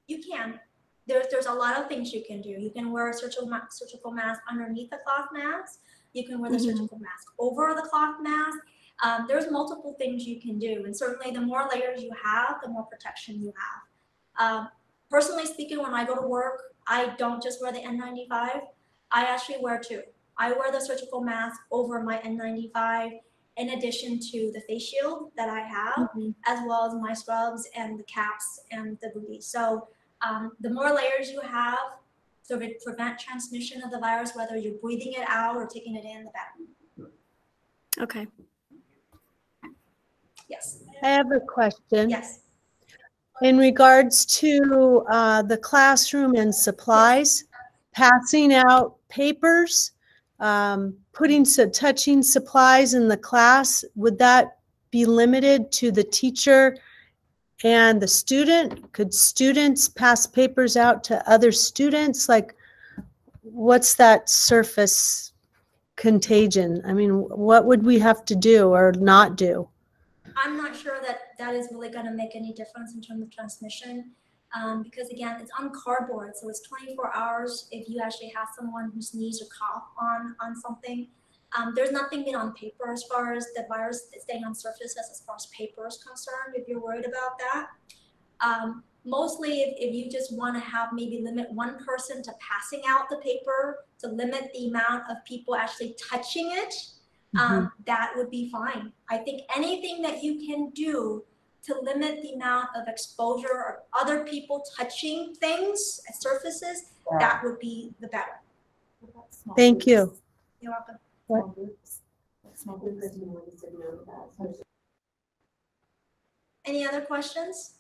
You can. There's there's a lot of things you can do. You can wear a surgical ma- surgical mask underneath the cloth mask. You can wear the Mhm. surgical mask over the cloth mask. Um, there's multiple things you can do, and certainly the more layers you have, the more protection you have. Um, personally speaking, when I go to work, I don't just wear the N95. I actually wear two. I wear the surgical mask over my N95, in addition to the face shield that I have as well as my scrubs and the caps and the booties. So um, the more layers you have to re- prevent transmission of the virus, whether you're breathing it out or taking it in, the better. Okay. Yes, I have a question. yes. In regards to uh, the classroom and supplies, passing out papers, um, putting, so touching supplies in the class, would that be limited to the teacher and the student? Could students pass papers out to other students? Like, what's that surface contagion? I mean, what would we have to do or not do? I'm not sure that that is really going to make any difference in terms of transmission. Um, because again, it's on cardboard, so it's 24 hours. If you actually have someone who sneezes or cough on on something, um, there's nothing been on paper as far as the virus staying on surfaces as far as paper is concerned. If you're worried about that, um, mostly if, if you just want to have maybe limit one person to passing out the paper to limit the amount of people actually touching it, um, that would be fine. I think anything that you can do to limit the amount of exposure or other people touching things, surfaces, that would be the better. Thank you. You're welcome. What? Any other questions?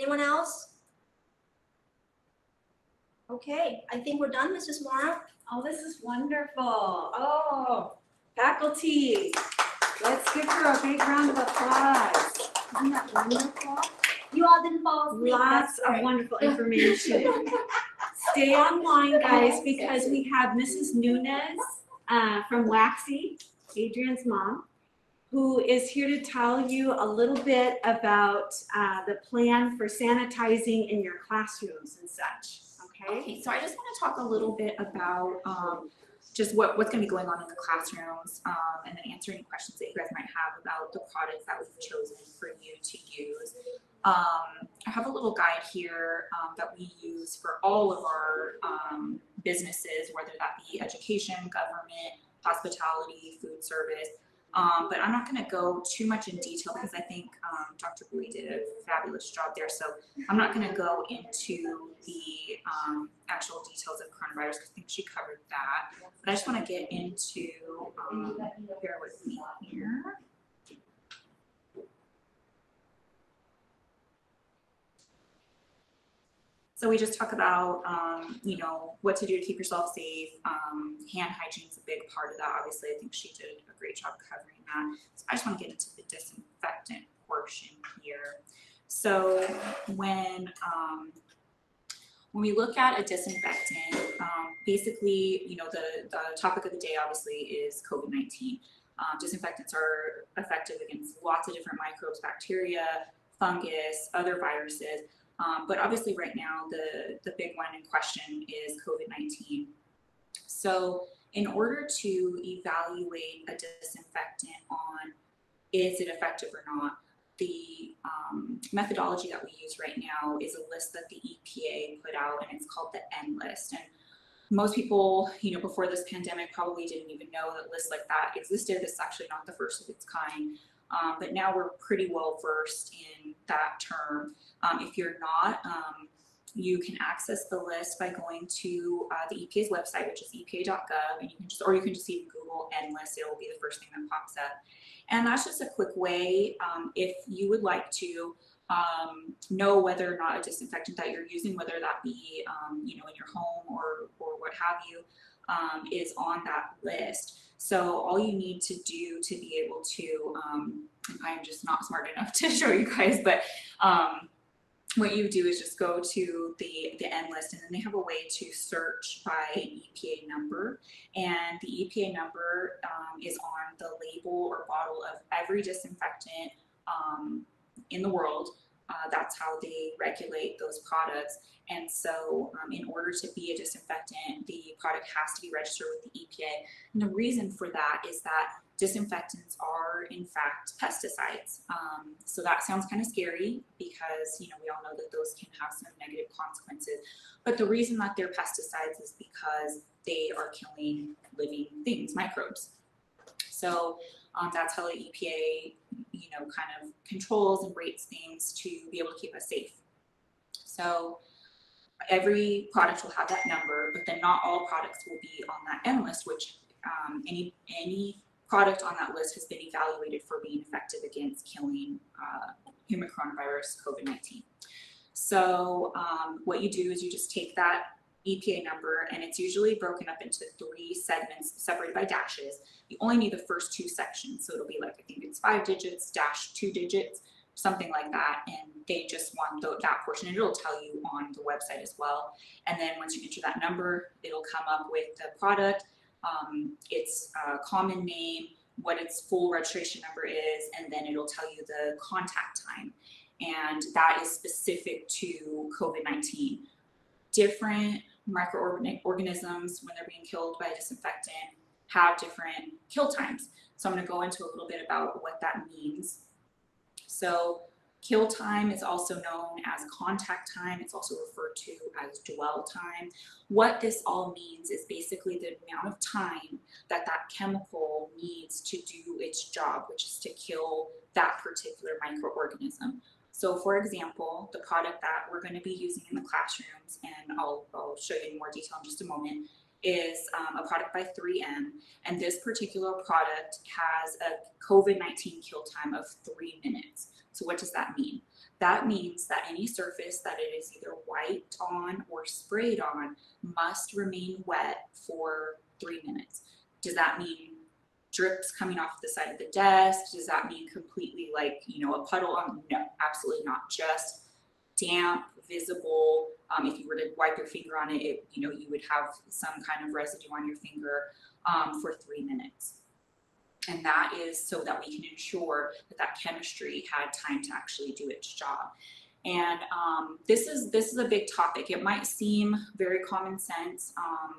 Anyone else? Okay, I think we're done, Mrs. Mora. Oh, this is wonderful. Oh, faculty, let's give her a big round of applause. Isn't that wonderful? You all didn't fall asleep. Lots of wonderful information. Stay online, guys, because we have Mrs. Nuñez uh, from Waxie, Adrian's mom, who is here to tell you a little bit about uh, the plan for sanitizing in your classrooms and such, okay? So I just want to talk a little bit about um, just what, what's going to be going on in the classrooms um, and then answer any questions that you guys might have about the products that we've chosen for you to use. Um, I have a little guide here um, that we use for all of our um, businesses, whether that be education, government, hospitality, food service. Um, but I'm not gonna go too much in detail because I think, um, Dr. Bui did a fabulous job there, so I'm not gonna go into the, um, actual details of coronavirus, 'cause I think she covered that. But I just wanna get into, um, bear with me here. So we just talk about, um, you know, what to do to keep yourself safe. Um, hand hygiene is a big part of that. Obviously, I think she did a great job covering that. So I just want to get into the disinfectant portion here. So when um, when we look at a disinfectant, um, basically, you know, the, the topic of the day obviously is COVID 19. Um, disinfectants are effective against lots of different microbes, bacteria, fungus, other viruses. Um, but obviously, right now, the, the big one in question is COVID 19. So, in order to evaluate a disinfectant on is it effective or not, the um, methodology that we use right now is a list that the EPA put out, and it's called the N list. And most people, you know, before this pandemic probably didn't even know that lists like that existed. This is actually not the first of its kind. Um, but now we're pretty well versed in that term. Um, if you're not, um, you can access the list by going to uh, the EPA's website, which is epa.gov, and you can just, or you can just even Google NList. It will be the first thing that pops up. And that's just a quick way um, if you would like to um, know whether or not a disinfectant that you're using, whether that be um, you know in your home or or what have you, um, is on that list. So all you need to do to be able to, um, I'm just not smart enough to show you guys, but um, what you do is just go to the, the N list and then they have a way to search by EPA number. And the EPA number um, is on the label or bottle of every disinfectant um, in the world. Uh, that's how they regulate those products. And so, um, in order to be a disinfectant, product has to be registered with the EPA. And the reason for that is that disinfectants are, in fact, pesticides. Um, so that sounds kind of scary because you know we all know that those can have some negative consequences. But the reason that they're pesticides is because they are killing living things, microbes. So um, that's how the EPA, you know, kind of controls and rates things to be able to keep us safe. So every product will have that number, but then not all products will be on that list, which um, any any product on that list has been evaluated for being effective against killing uh, human coronavirus COVID-19. So um, what you do is you just take that EPA number and it's usually broken up into three segments separated by dashes. You only need the first two sections. So it'll be like, I think it's five digits, dash two digits, something like that. And they just want the, that portion and it'll tell you on the website as well. And then once you enter that number, it'll come up with the product, um, its uh, common name, what its full registration number is, and then it'll tell you the contact time. And that is specific to COVID 19. Different microorganisms, when they're being killed by a disinfectant, have different kill times. So I'm going to go into a little bit about what that means. So kill time is also known as contact time. It's also referred to as dwell time. What this all means is basically the amount of time that that chemical needs to do its job, which is to kill that particular microorganism. So for example, the product that we're going to be using in the classrooms, and I'll, I'll show you in more detail in just a moment, is um, a product by 3M. And this particular product has a COVID-19 kill time of three minutes. So what does that mean? That means that any surface that it is either wiped on or sprayed on must remain wet for three minutes. Does that mean drips coming off the side of the desk? Does that mean completely like, you know, a puddle on? No, absolutely not. Just damp, visible. Um, if you were to wipe your finger on it, it, you know, you would have some kind of residue on your finger um, for three minutes. And that is so that we can ensure that that chemistry had time to actually do its job. And um, this is this is a big topic. It might seem very common sense, um,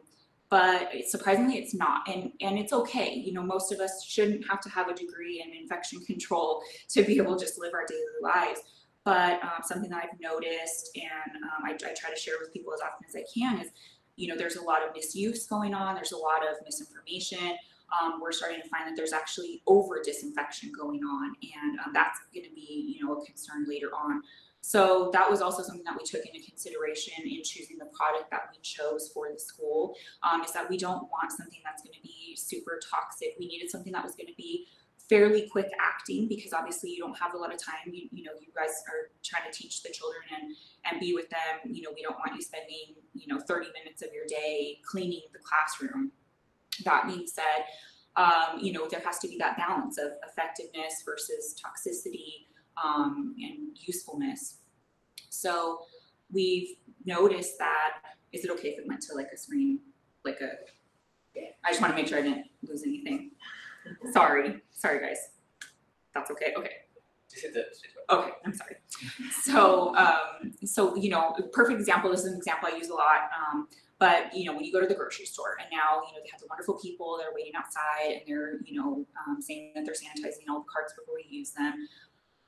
but surprisingly it's not. And and it's okay. You know most of us shouldn't have to have a degree in infection control to be able to just live our daily lives. But um, something that i've noticed and um, I, I try to share with people as often as i can is you know there's a lot of misuse going on. There's a lot of misinformation um, we're starting to find that there's actually over disinfection going on, and um, that's going to be, you know, a concern later on. So that was also something that we took into consideration in choosing the product that we chose for the school. Um, is that we don't want something that's going to be super toxic. We needed something that was going to be fairly quick acting because obviously you don't have a lot of time. You, you know, you guys are trying to teach the children and and be with them. You know, we don't want you spending you know 30 minutes of your day cleaning the classroom. That being said, um, you know there has to be that balance of effectiveness versus toxicity um, and usefulness. So we've noticed that. Is it okay if it went to like a screen, like a? I just want to make sure I didn't lose anything. Sorry, sorry guys. That's okay. Okay. Just hit the switch button. Okay, I'm sorry. So, um, so, you know, perfect example, this is an example I use a lot. Um, but, you know, when you go to the grocery store and now, you know, they have the wonderful people, that are waiting outside and they're, you know, um, saying that they're sanitizing all the carts before we use them.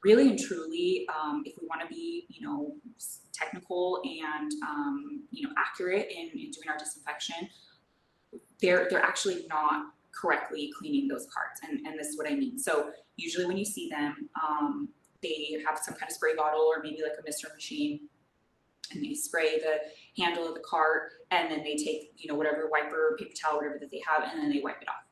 Really and truly, um, if we want to be, you know, technical and, um, you know, accurate in, in doing our disinfection, they're, they're actually not correctly cleaning those carts. And, and this is what I mean. So usually when you see them, um, they have some kind of spray bottle or maybe like a mister machine and they spray the handle of the cart and then they take you know whatever wiper paper towel whatever that they have and then they wipe it off.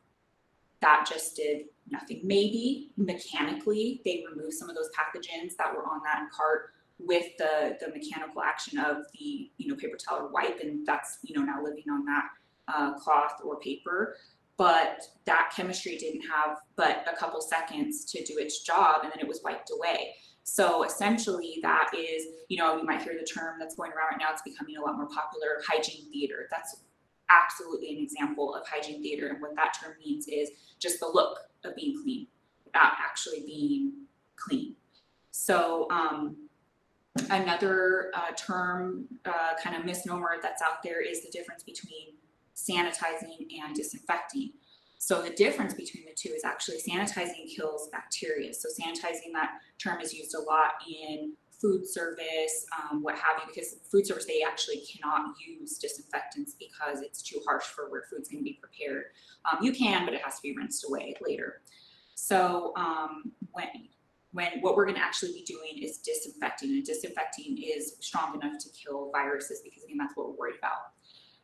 That just did nothing. Maybe mechanically they removed some of those pathogens that were on that cart with the the mechanical action of the you know paper towel or wipe and that's you know now living on that uh, cloth or paper. But that chemistry didn't have but a couple seconds to do its job and then it was wiped away so essentially that is you know you might hear the term that's going around right now it's becoming a lot more popular hygiene theater that's absolutely an example of hygiene theater and what that term means is just the look of being clean without actually being clean so um, another uh, term uh, kind of misnomer that's out there is the difference between sanitizing and disinfecting. So the difference between the two is actually sanitizing kills bacteria. So sanitizing that term is used a lot in food service, um, what have you, because food service they actually cannot use disinfectants because it's too harsh for where food's to be prepared. Um, you can, but it has to be rinsed away later. So um, when when what we're to actually be doing is disinfecting, and disinfecting is strong enough to kill viruses because again that's what we're worried about.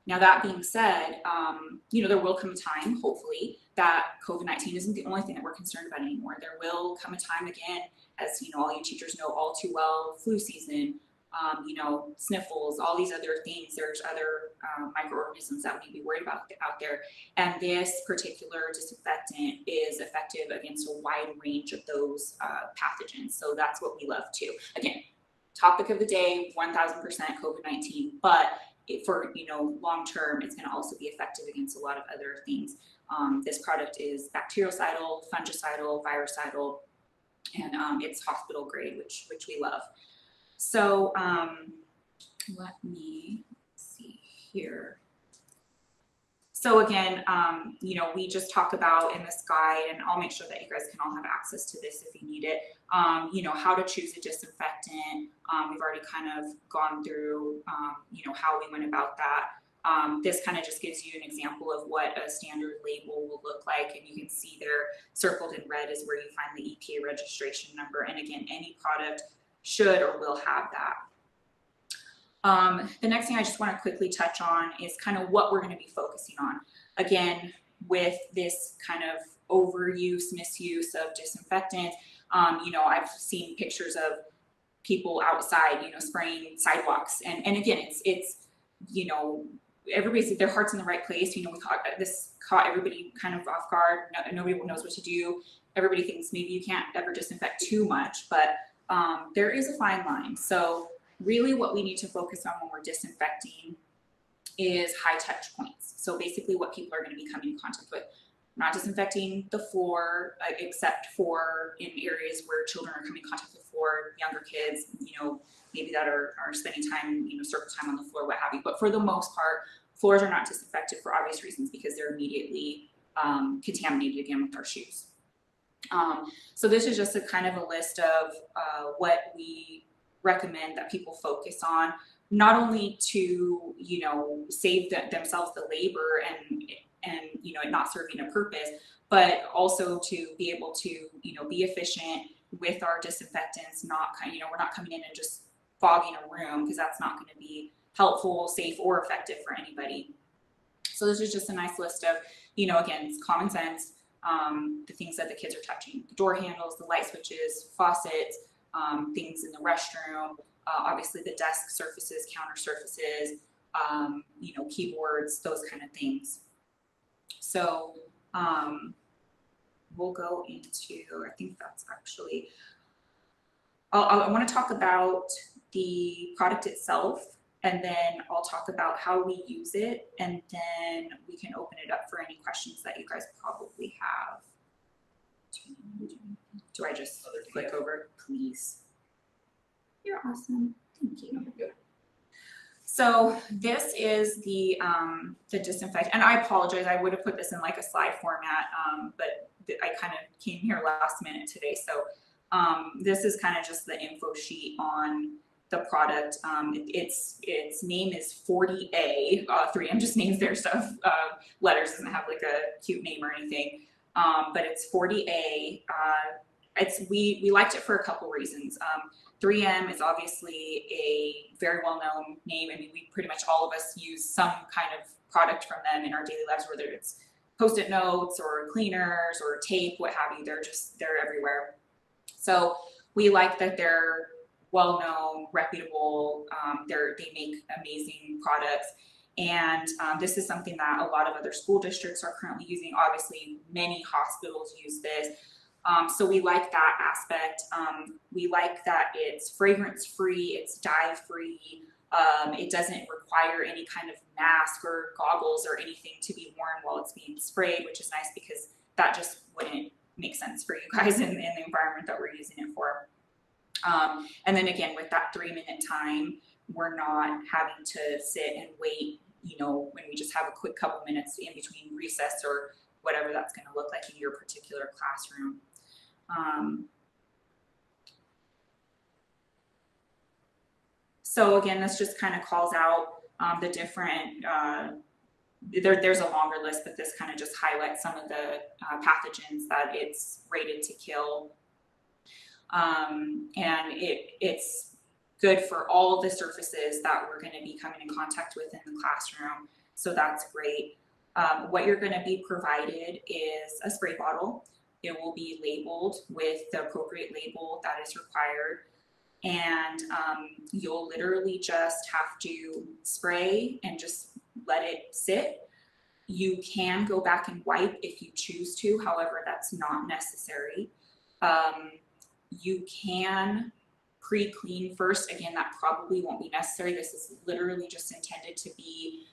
Now, that being said, um, you know, there will come a time, hopefully, that COVID 19 isn't the only thing that we're concerned about anymore. There will come a time again, as you know, all you teachers know all too well, flu season, um, you know, sniffles, all these other things. There's other um, microorganisms that we be worried about out there. And this particular disinfectant is effective against a wide range of those uh, pathogens. So that's what we love too. Again, topic of the day 1000% COVID 19, but for you know long term it's going to also be effective against a lot of other things. Um, this product is bactericidal fungicidal virucidal and um, it's hospital grade which which we love. So um, let me see here. So again um, you know we just talk about in this guide and i'll make sure that you guys can all have access to this if you need it um, you know how to choose a disinfectant um, we've already kind of gone through, um, you know, how we went about that. Um, this kind of just gives you an example of what a standard label will look like, and you can see there circled in red is where you find the EPA registration number. And again, any product should or will have that. Um, the next thing I just want to quickly touch on is kind of what we're going to be focusing on. Again, with this kind of overuse, misuse of disinfectant, um, you know, I've seen pictures of people outside, you know, spraying sidewalks. And and again, it's it's you know everybody's their heart's in the right place. You know, we caught this caught everybody kind of off guard. No, nobody knows what to do. Everybody thinks maybe you can't ever disinfect too much, but um, there is a fine line. So really, what we need to focus on when we're disinfecting is high touch points. So basically, what people are going to be coming in contact with. Not disinfecting the floor, uh, except for in areas where children are coming in contact with the floor, younger kids, you know, maybe that are, are spending time, you know, circle time on the floor, what have you. But for the most part, floors are not disinfected for obvious reasons because they're immediately um, contaminated again with our shoes. Um, so this is just a kind of a list of uh, what we recommend that people focus on, not only to you know save the, themselves the labor and and, you know, it not serving a purpose, but also to be able to, you know, be efficient with our disinfectants, not you know, we're not coming in and just fogging a room because that's not going to be helpful, safe, or effective for anybody. So this is just a nice list of, you know, again, it's common sense, um, the things that the kids are touching, the door handles, the light switches, faucets, um, things in the restroom, uh, obviously the desk surfaces, counter surfaces, um, you know, keyboards, those kind of things. So, um, we'll go into, I think that's actually, I'll, I'll- I want to talk about the product itself, and then I'll talk about how we use it, and then we can open it up for any questions that you guys probably have. Do I just click over, please? You're awesome, thank you. So this is the um the disinfect, and I apologize, I would have put this in like a slide format, um, but I kind of came here last minute today, so um this is kind of just the info sheet on the product. Um, it- its its name is 40A. Uh, 3M just names their stuff uh, letters, doesn't have like a cute name or anything. Um, but it's 40A. Uh, it's we we liked it for a couple reasons. Um, 3M is obviously a very well known name. I mean, we pretty much all of us use some kind of product from them in our daily lives, whether it's post-it notes or cleaners or tape, what have you. They're just they're everywhere. So we like that they're well known, reputable. Um, they're they make amazing products. And um, this is something that a lot of other school districts are currently using. Obviously, many hospitals use this. Um, so we like that aspect. Um, we like that it's fragrance free, it's dye free. Um, it doesn't require any kind of mask or goggles or anything to be worn while it's being sprayed, which is nice because that just wouldn't make sense for you guys in, in the environment that we're using it for. Um, and then again, with that three minute time, we're not having to sit and wait, you know, when we just have a quick couple minutes in between recess or whatever that's going to look like in your particular classroom. Um, so again, this just kind of calls out um, the different. Uh, there, there's a longer list, but this kind of just highlights some of the uh, pathogens that it's rated to kill. Um, and it it's good for all the surfaces that we're going to be coming in contact with in the classroom. So that's great. Um, what you're going to be provided is a spray bottle. It will be labeled with the appropriate label that is required. And um, you'll literally just have to spray and just let it sit. You can go back and wipe if you choose to, however, that's not necessary. Um, you can pre clean first. Again, that probably won't be necessary. This is literally just intended to be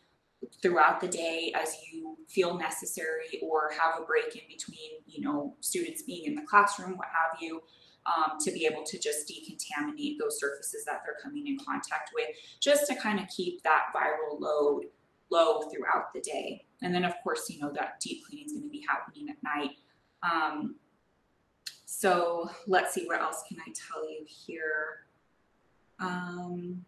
throughout the day as you feel necessary or have a break in between, you know, students being in the classroom, what have you, um, to be able to just decontaminate those surfaces that they're coming in contact with, just to kind of keep that viral load low throughout the day. And then, of course, you know, that deep cleaning is going to be happening at night. Um, so let's see, what else can I tell you here? Um,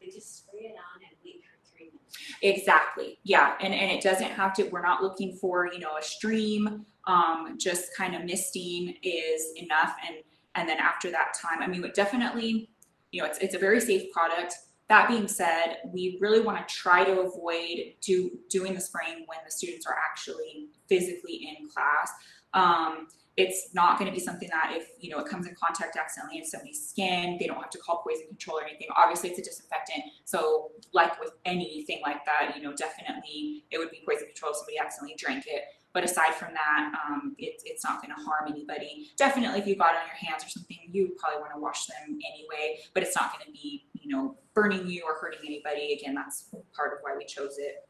They just spray it on and wait for three minutes. Exactly. Yeah. And and it doesn't have to, we're not looking for, you know, a stream. Um, just kind of misting is enough. And and then after that time, I mean, it definitely, you know, it's it's a very safe product. That being said, we really want to try to avoid do doing the spraying when the students are actually physically in class. Um, it's not going to be something that if you know it comes in contact accidentally in somebody's skin, they don't have to call poison control or anything. Obviously, it's a disinfectant, so like with anything like that, you know, definitely it would be poison control if somebody accidentally drank it. But aside from that, um, it, it's not going to harm anybody. Definitely, if you got it on your hands or something, you probably want to wash them anyway. But it's not going to be, you know, burning you or hurting anybody. Again, that's part of why we chose it.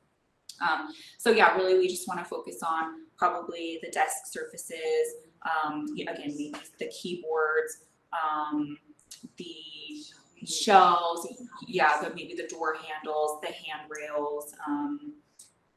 Um, so yeah, really, we just want to focus on probably the desk surfaces. Um, again, the keyboards, um, the shelves, yeah, the, maybe the door handles, the handrails. Um,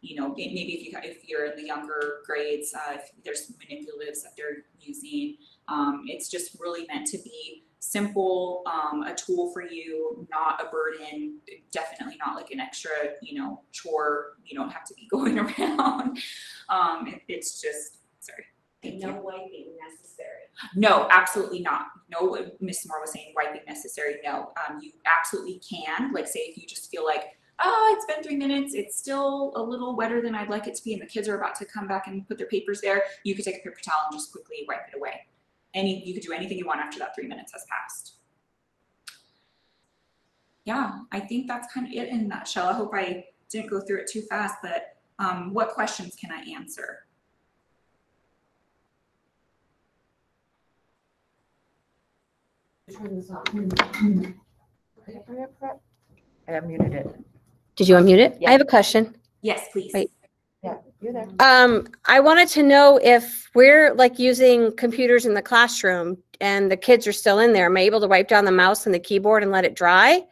you know, maybe if you if you're in the younger grades, uh, if there's manipulatives that they're using. Um, it's just really meant to be simple, um, a tool for you, not a burden, definitely not like an extra, you know, chore. You don't have to be going around. Um, it- it's just, you. wiping necessary. No, absolutely not. No, Miss Moore was saying wiping necessary. No, um, you absolutely can. Like, say if you just feel like, oh, it's been three minutes, it's still a little wetter than I'd like it to be, and the kids are about to come back and put their papers there, you could take a paper towel and just quickly wipe it away. Any, you could do anything you want after that three minutes has passed. Yeah, I think that's kind of it in a nutshell. I hope I didn't go through it too fast, but um, what questions can I answer? I unmuted it. Did you unmute it? Yeah. I have a question. Yes, please. Wait. Yeah, you're there. Um, I wanted to know if we're like using computers in the classroom and the kids are still in there, am I able to wipe down the mouse and the keyboard and let it dry?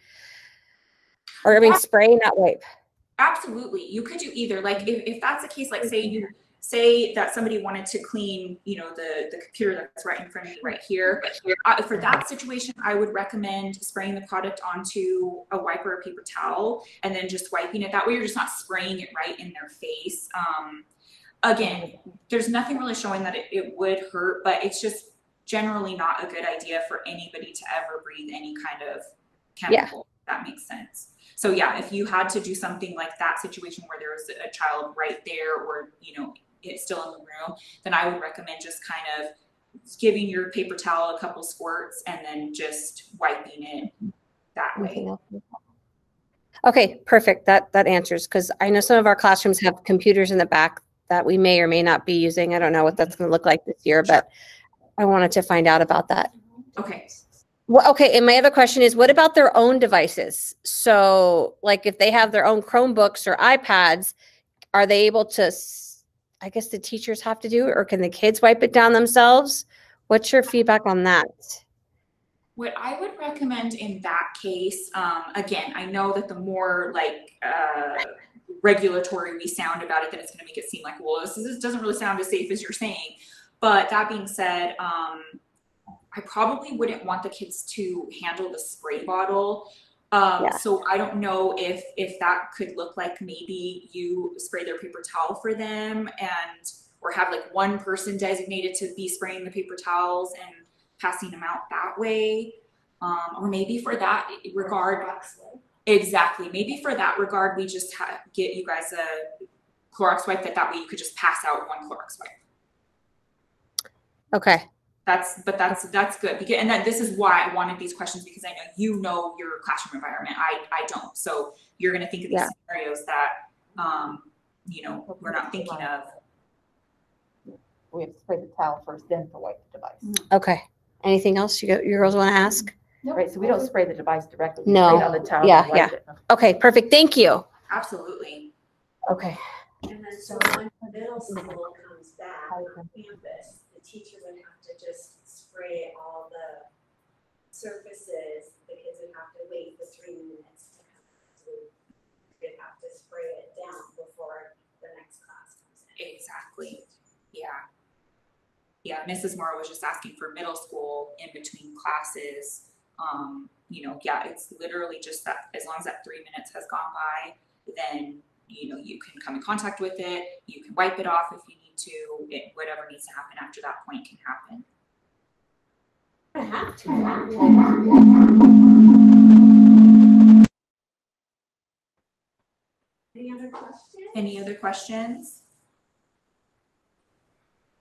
Or I mean, spray, not wipe? Absolutely. You could do either. Like if, if that's the case, like say you say that somebody wanted to clean, you know, the, the computer that's right in front of me right here. Uh, for that situation, I would recommend spraying the product onto a wiper or paper towel and then just wiping it. That way you're just not spraying it right in their face. Um, again, there's nothing really showing that it, it would hurt, but it's just generally not a good idea for anybody to ever breathe any kind of chemical. if That makes sense. So yeah, if you had to do something like that situation where there was a child right there or, you know, it's still in the room, then I would recommend just kind of giving your paper towel a couple squirts and then just wiping it that way. Okay, perfect. That, that answers, because I know some of our classrooms have computers in the back that we may or may not be using. I don't know what that's gonna look like this year, but I wanted to find out about that. Okay. Well, okay, and my other question is, what about their own devices? So, like, if they have their own Chromebooks or iPads, are they able to? I guess the teachers have to do, or can the kids wipe it down themselves? What's your feedback on that? What I would recommend in that case, um, again, I know that the more like uh, regulatory we sound about it, then it's going to make it seem like, well, this, this doesn't really sound as safe as you're saying. But that being said, um, I probably wouldn't want the kids to handle the spray bottle. Um, Yeah. So I don't know if if that could look like maybe you spray their paper towel for them and or have like one person designated to be spraying the paper towels and passing them out that way. Um, or maybe for that regard, exactly. Maybe for that regard, we just ha- get you guys a Clorox wipe that that way you could just pass out one Clorox wipe. Okay, That's, but that's, that's good because, and that this is why I wanted these questions because I know you know your classroom environment. I, I don't. So you're going to think of these Yeah. scenarios that, um, you know, we're not thinking of. We have to spray the towel first, then to wipe the device. okay. Anything else you, go- you girls want to ask? Right, so we don't spray the device directly. we No. spray it on the towel Yeah, and wipe it. Okay, perfect. Thank you. Absolutely. Okay. And then so when middle school comes back on campus, the teacher would have to just spray all the surfaces. The kids would have to wait for three minutes to come through. They'd have to spray it down before the next class comes in. Exactly. Yeah. Yeah, Mrs. Morrow was just asking for middle school in between classes. Um, you know, yeah, it's literally just that as long as that three minutes has gone by, then you know you can come in contact with it. You can wipe it off if you need to. It, whatever needs to happen after that point can happen. have to. Any other questions? Any other questions?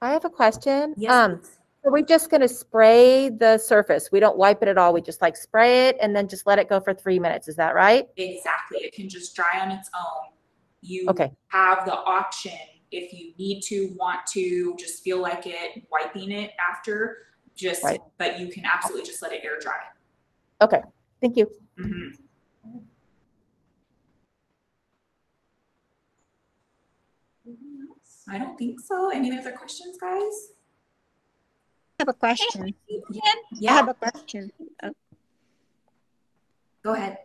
I have a question. Yes. Um, please. are we just gonna spray the surface? We don't wipe it at all. We just like spray it and then just let it go for three minutes. Is that right? Exactly. It can just dry on its own. You Okay. have the option if you need to, want to, just feel like it, wiping it after. Just, Right. but you can absolutely just let it air dry. Okay, thank you. Mhm. I don't think so. Any other questions, guys? I have a question. Yeah. I have a question. Uh, go ahead.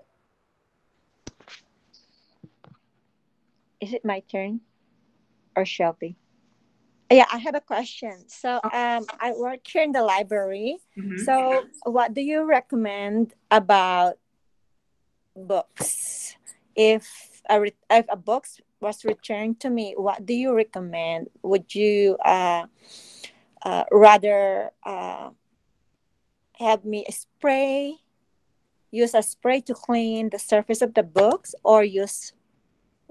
Is it my turn or Shelby? Yeah, I have a question. So um, I work here in the library. Mhm. So what do you recommend about books? If a re- if a book was returned to me, what do you recommend? Would you uh, uh, rather uh, have me spray, use a spray to clean the surface of the books, or use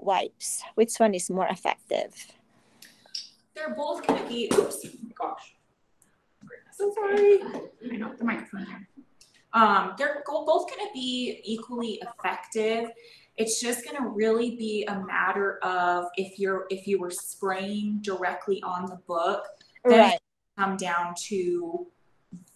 wipes? Which one is more effective? They're both gonna be, oops, oh my gosh. So sorry. I know, the microphone here. Um, they're both gonna be equally effective. It's just gonna really be a matter of if you're, if you were spraying directly on the book, then Right. come down to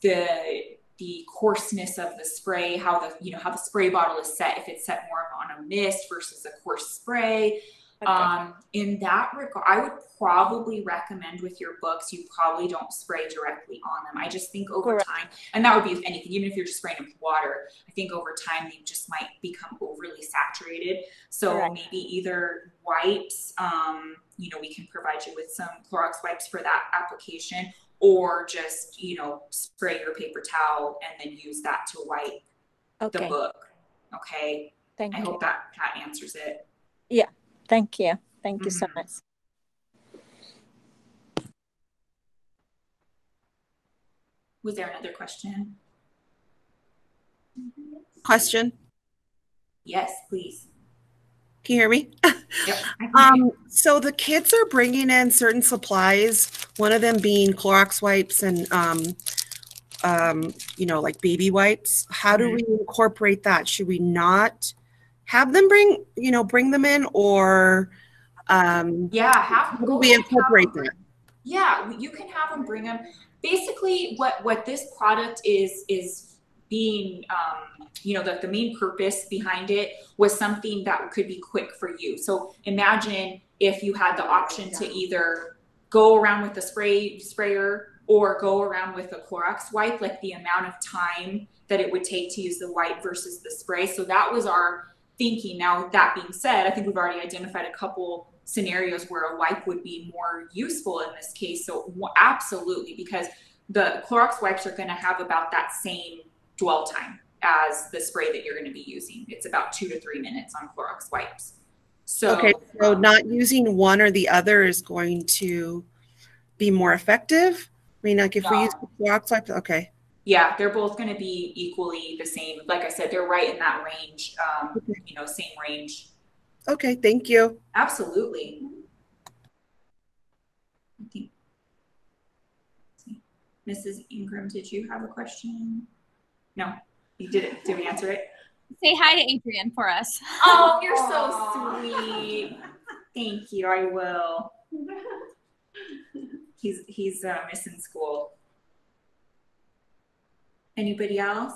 the the coarseness of the spray, how the you know how the spray bottle is set, if it's set more on a mist versus a coarse spray. Okay. Um, in that regard, I would probably recommend with your books, you probably don't spray directly on them. I just think over Correct. time, and that would be with anything, even if you're just spraying them with water, I think over time they just might become overly saturated. So Correct. maybe either wipes, um, you know, we can provide you with some Clorox wipes for that application, or just, you know, spray your paper towel and then use that to wipe the Okay. book. Okay, Thank you. I you. hope that that answers it. Yeah. Thank you. Thank you so Mhm. much. Was there another question? Question. Yes, please. Can you hear me? Yep. I can hear you. Um, so the kids are bringing in certain supplies, one of them being Clorox wipes and, um, um, you know, like baby wipes. How do we incorporate that? Should we not have them bring, you know, bring them in or, um, Yeah, have. we incorporate them- that? Yeah, you can have them bring them. Basically, what what this product is is being, um, you know, the the main purpose behind it was something that could be quick for you. So imagine if you had the option to either go around with the spray sprayer or go around with a Clorox wipe, like the amount of time that it would take to use the wipe versus the spray. So that was our thinking. Now, that being said, I think we've already identified a couple scenarios where a wipe would be more useful in this case. So, absolutely, because the Clorox wipes are going to have about that same dwell time as the spray that you're going to be using. It's about two to three minutes on Clorox wipes. So, Okay, so um, not using one or the other is going to be more effective? I mean, like if we use wipes, okay. yeah, they're both going to be equally the same. Like I said, they're right in that range, um, you know, same range. Okay, thank you. Absolutely. I think- Mrs. Ingram, did you have a question? No, you didn't. Did we answer it? Say hi to Adrian for us. Oh, you're so sweet. Thank you. I will. He's he's uh, missing school. Anybody else?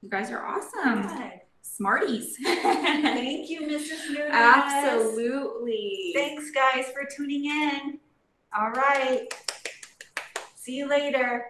You guys are awesome. Good. Smarties. Thank you, Mrs. Nuñez. Absolutely. Thanks, guys, for tuning in. All right. See you later.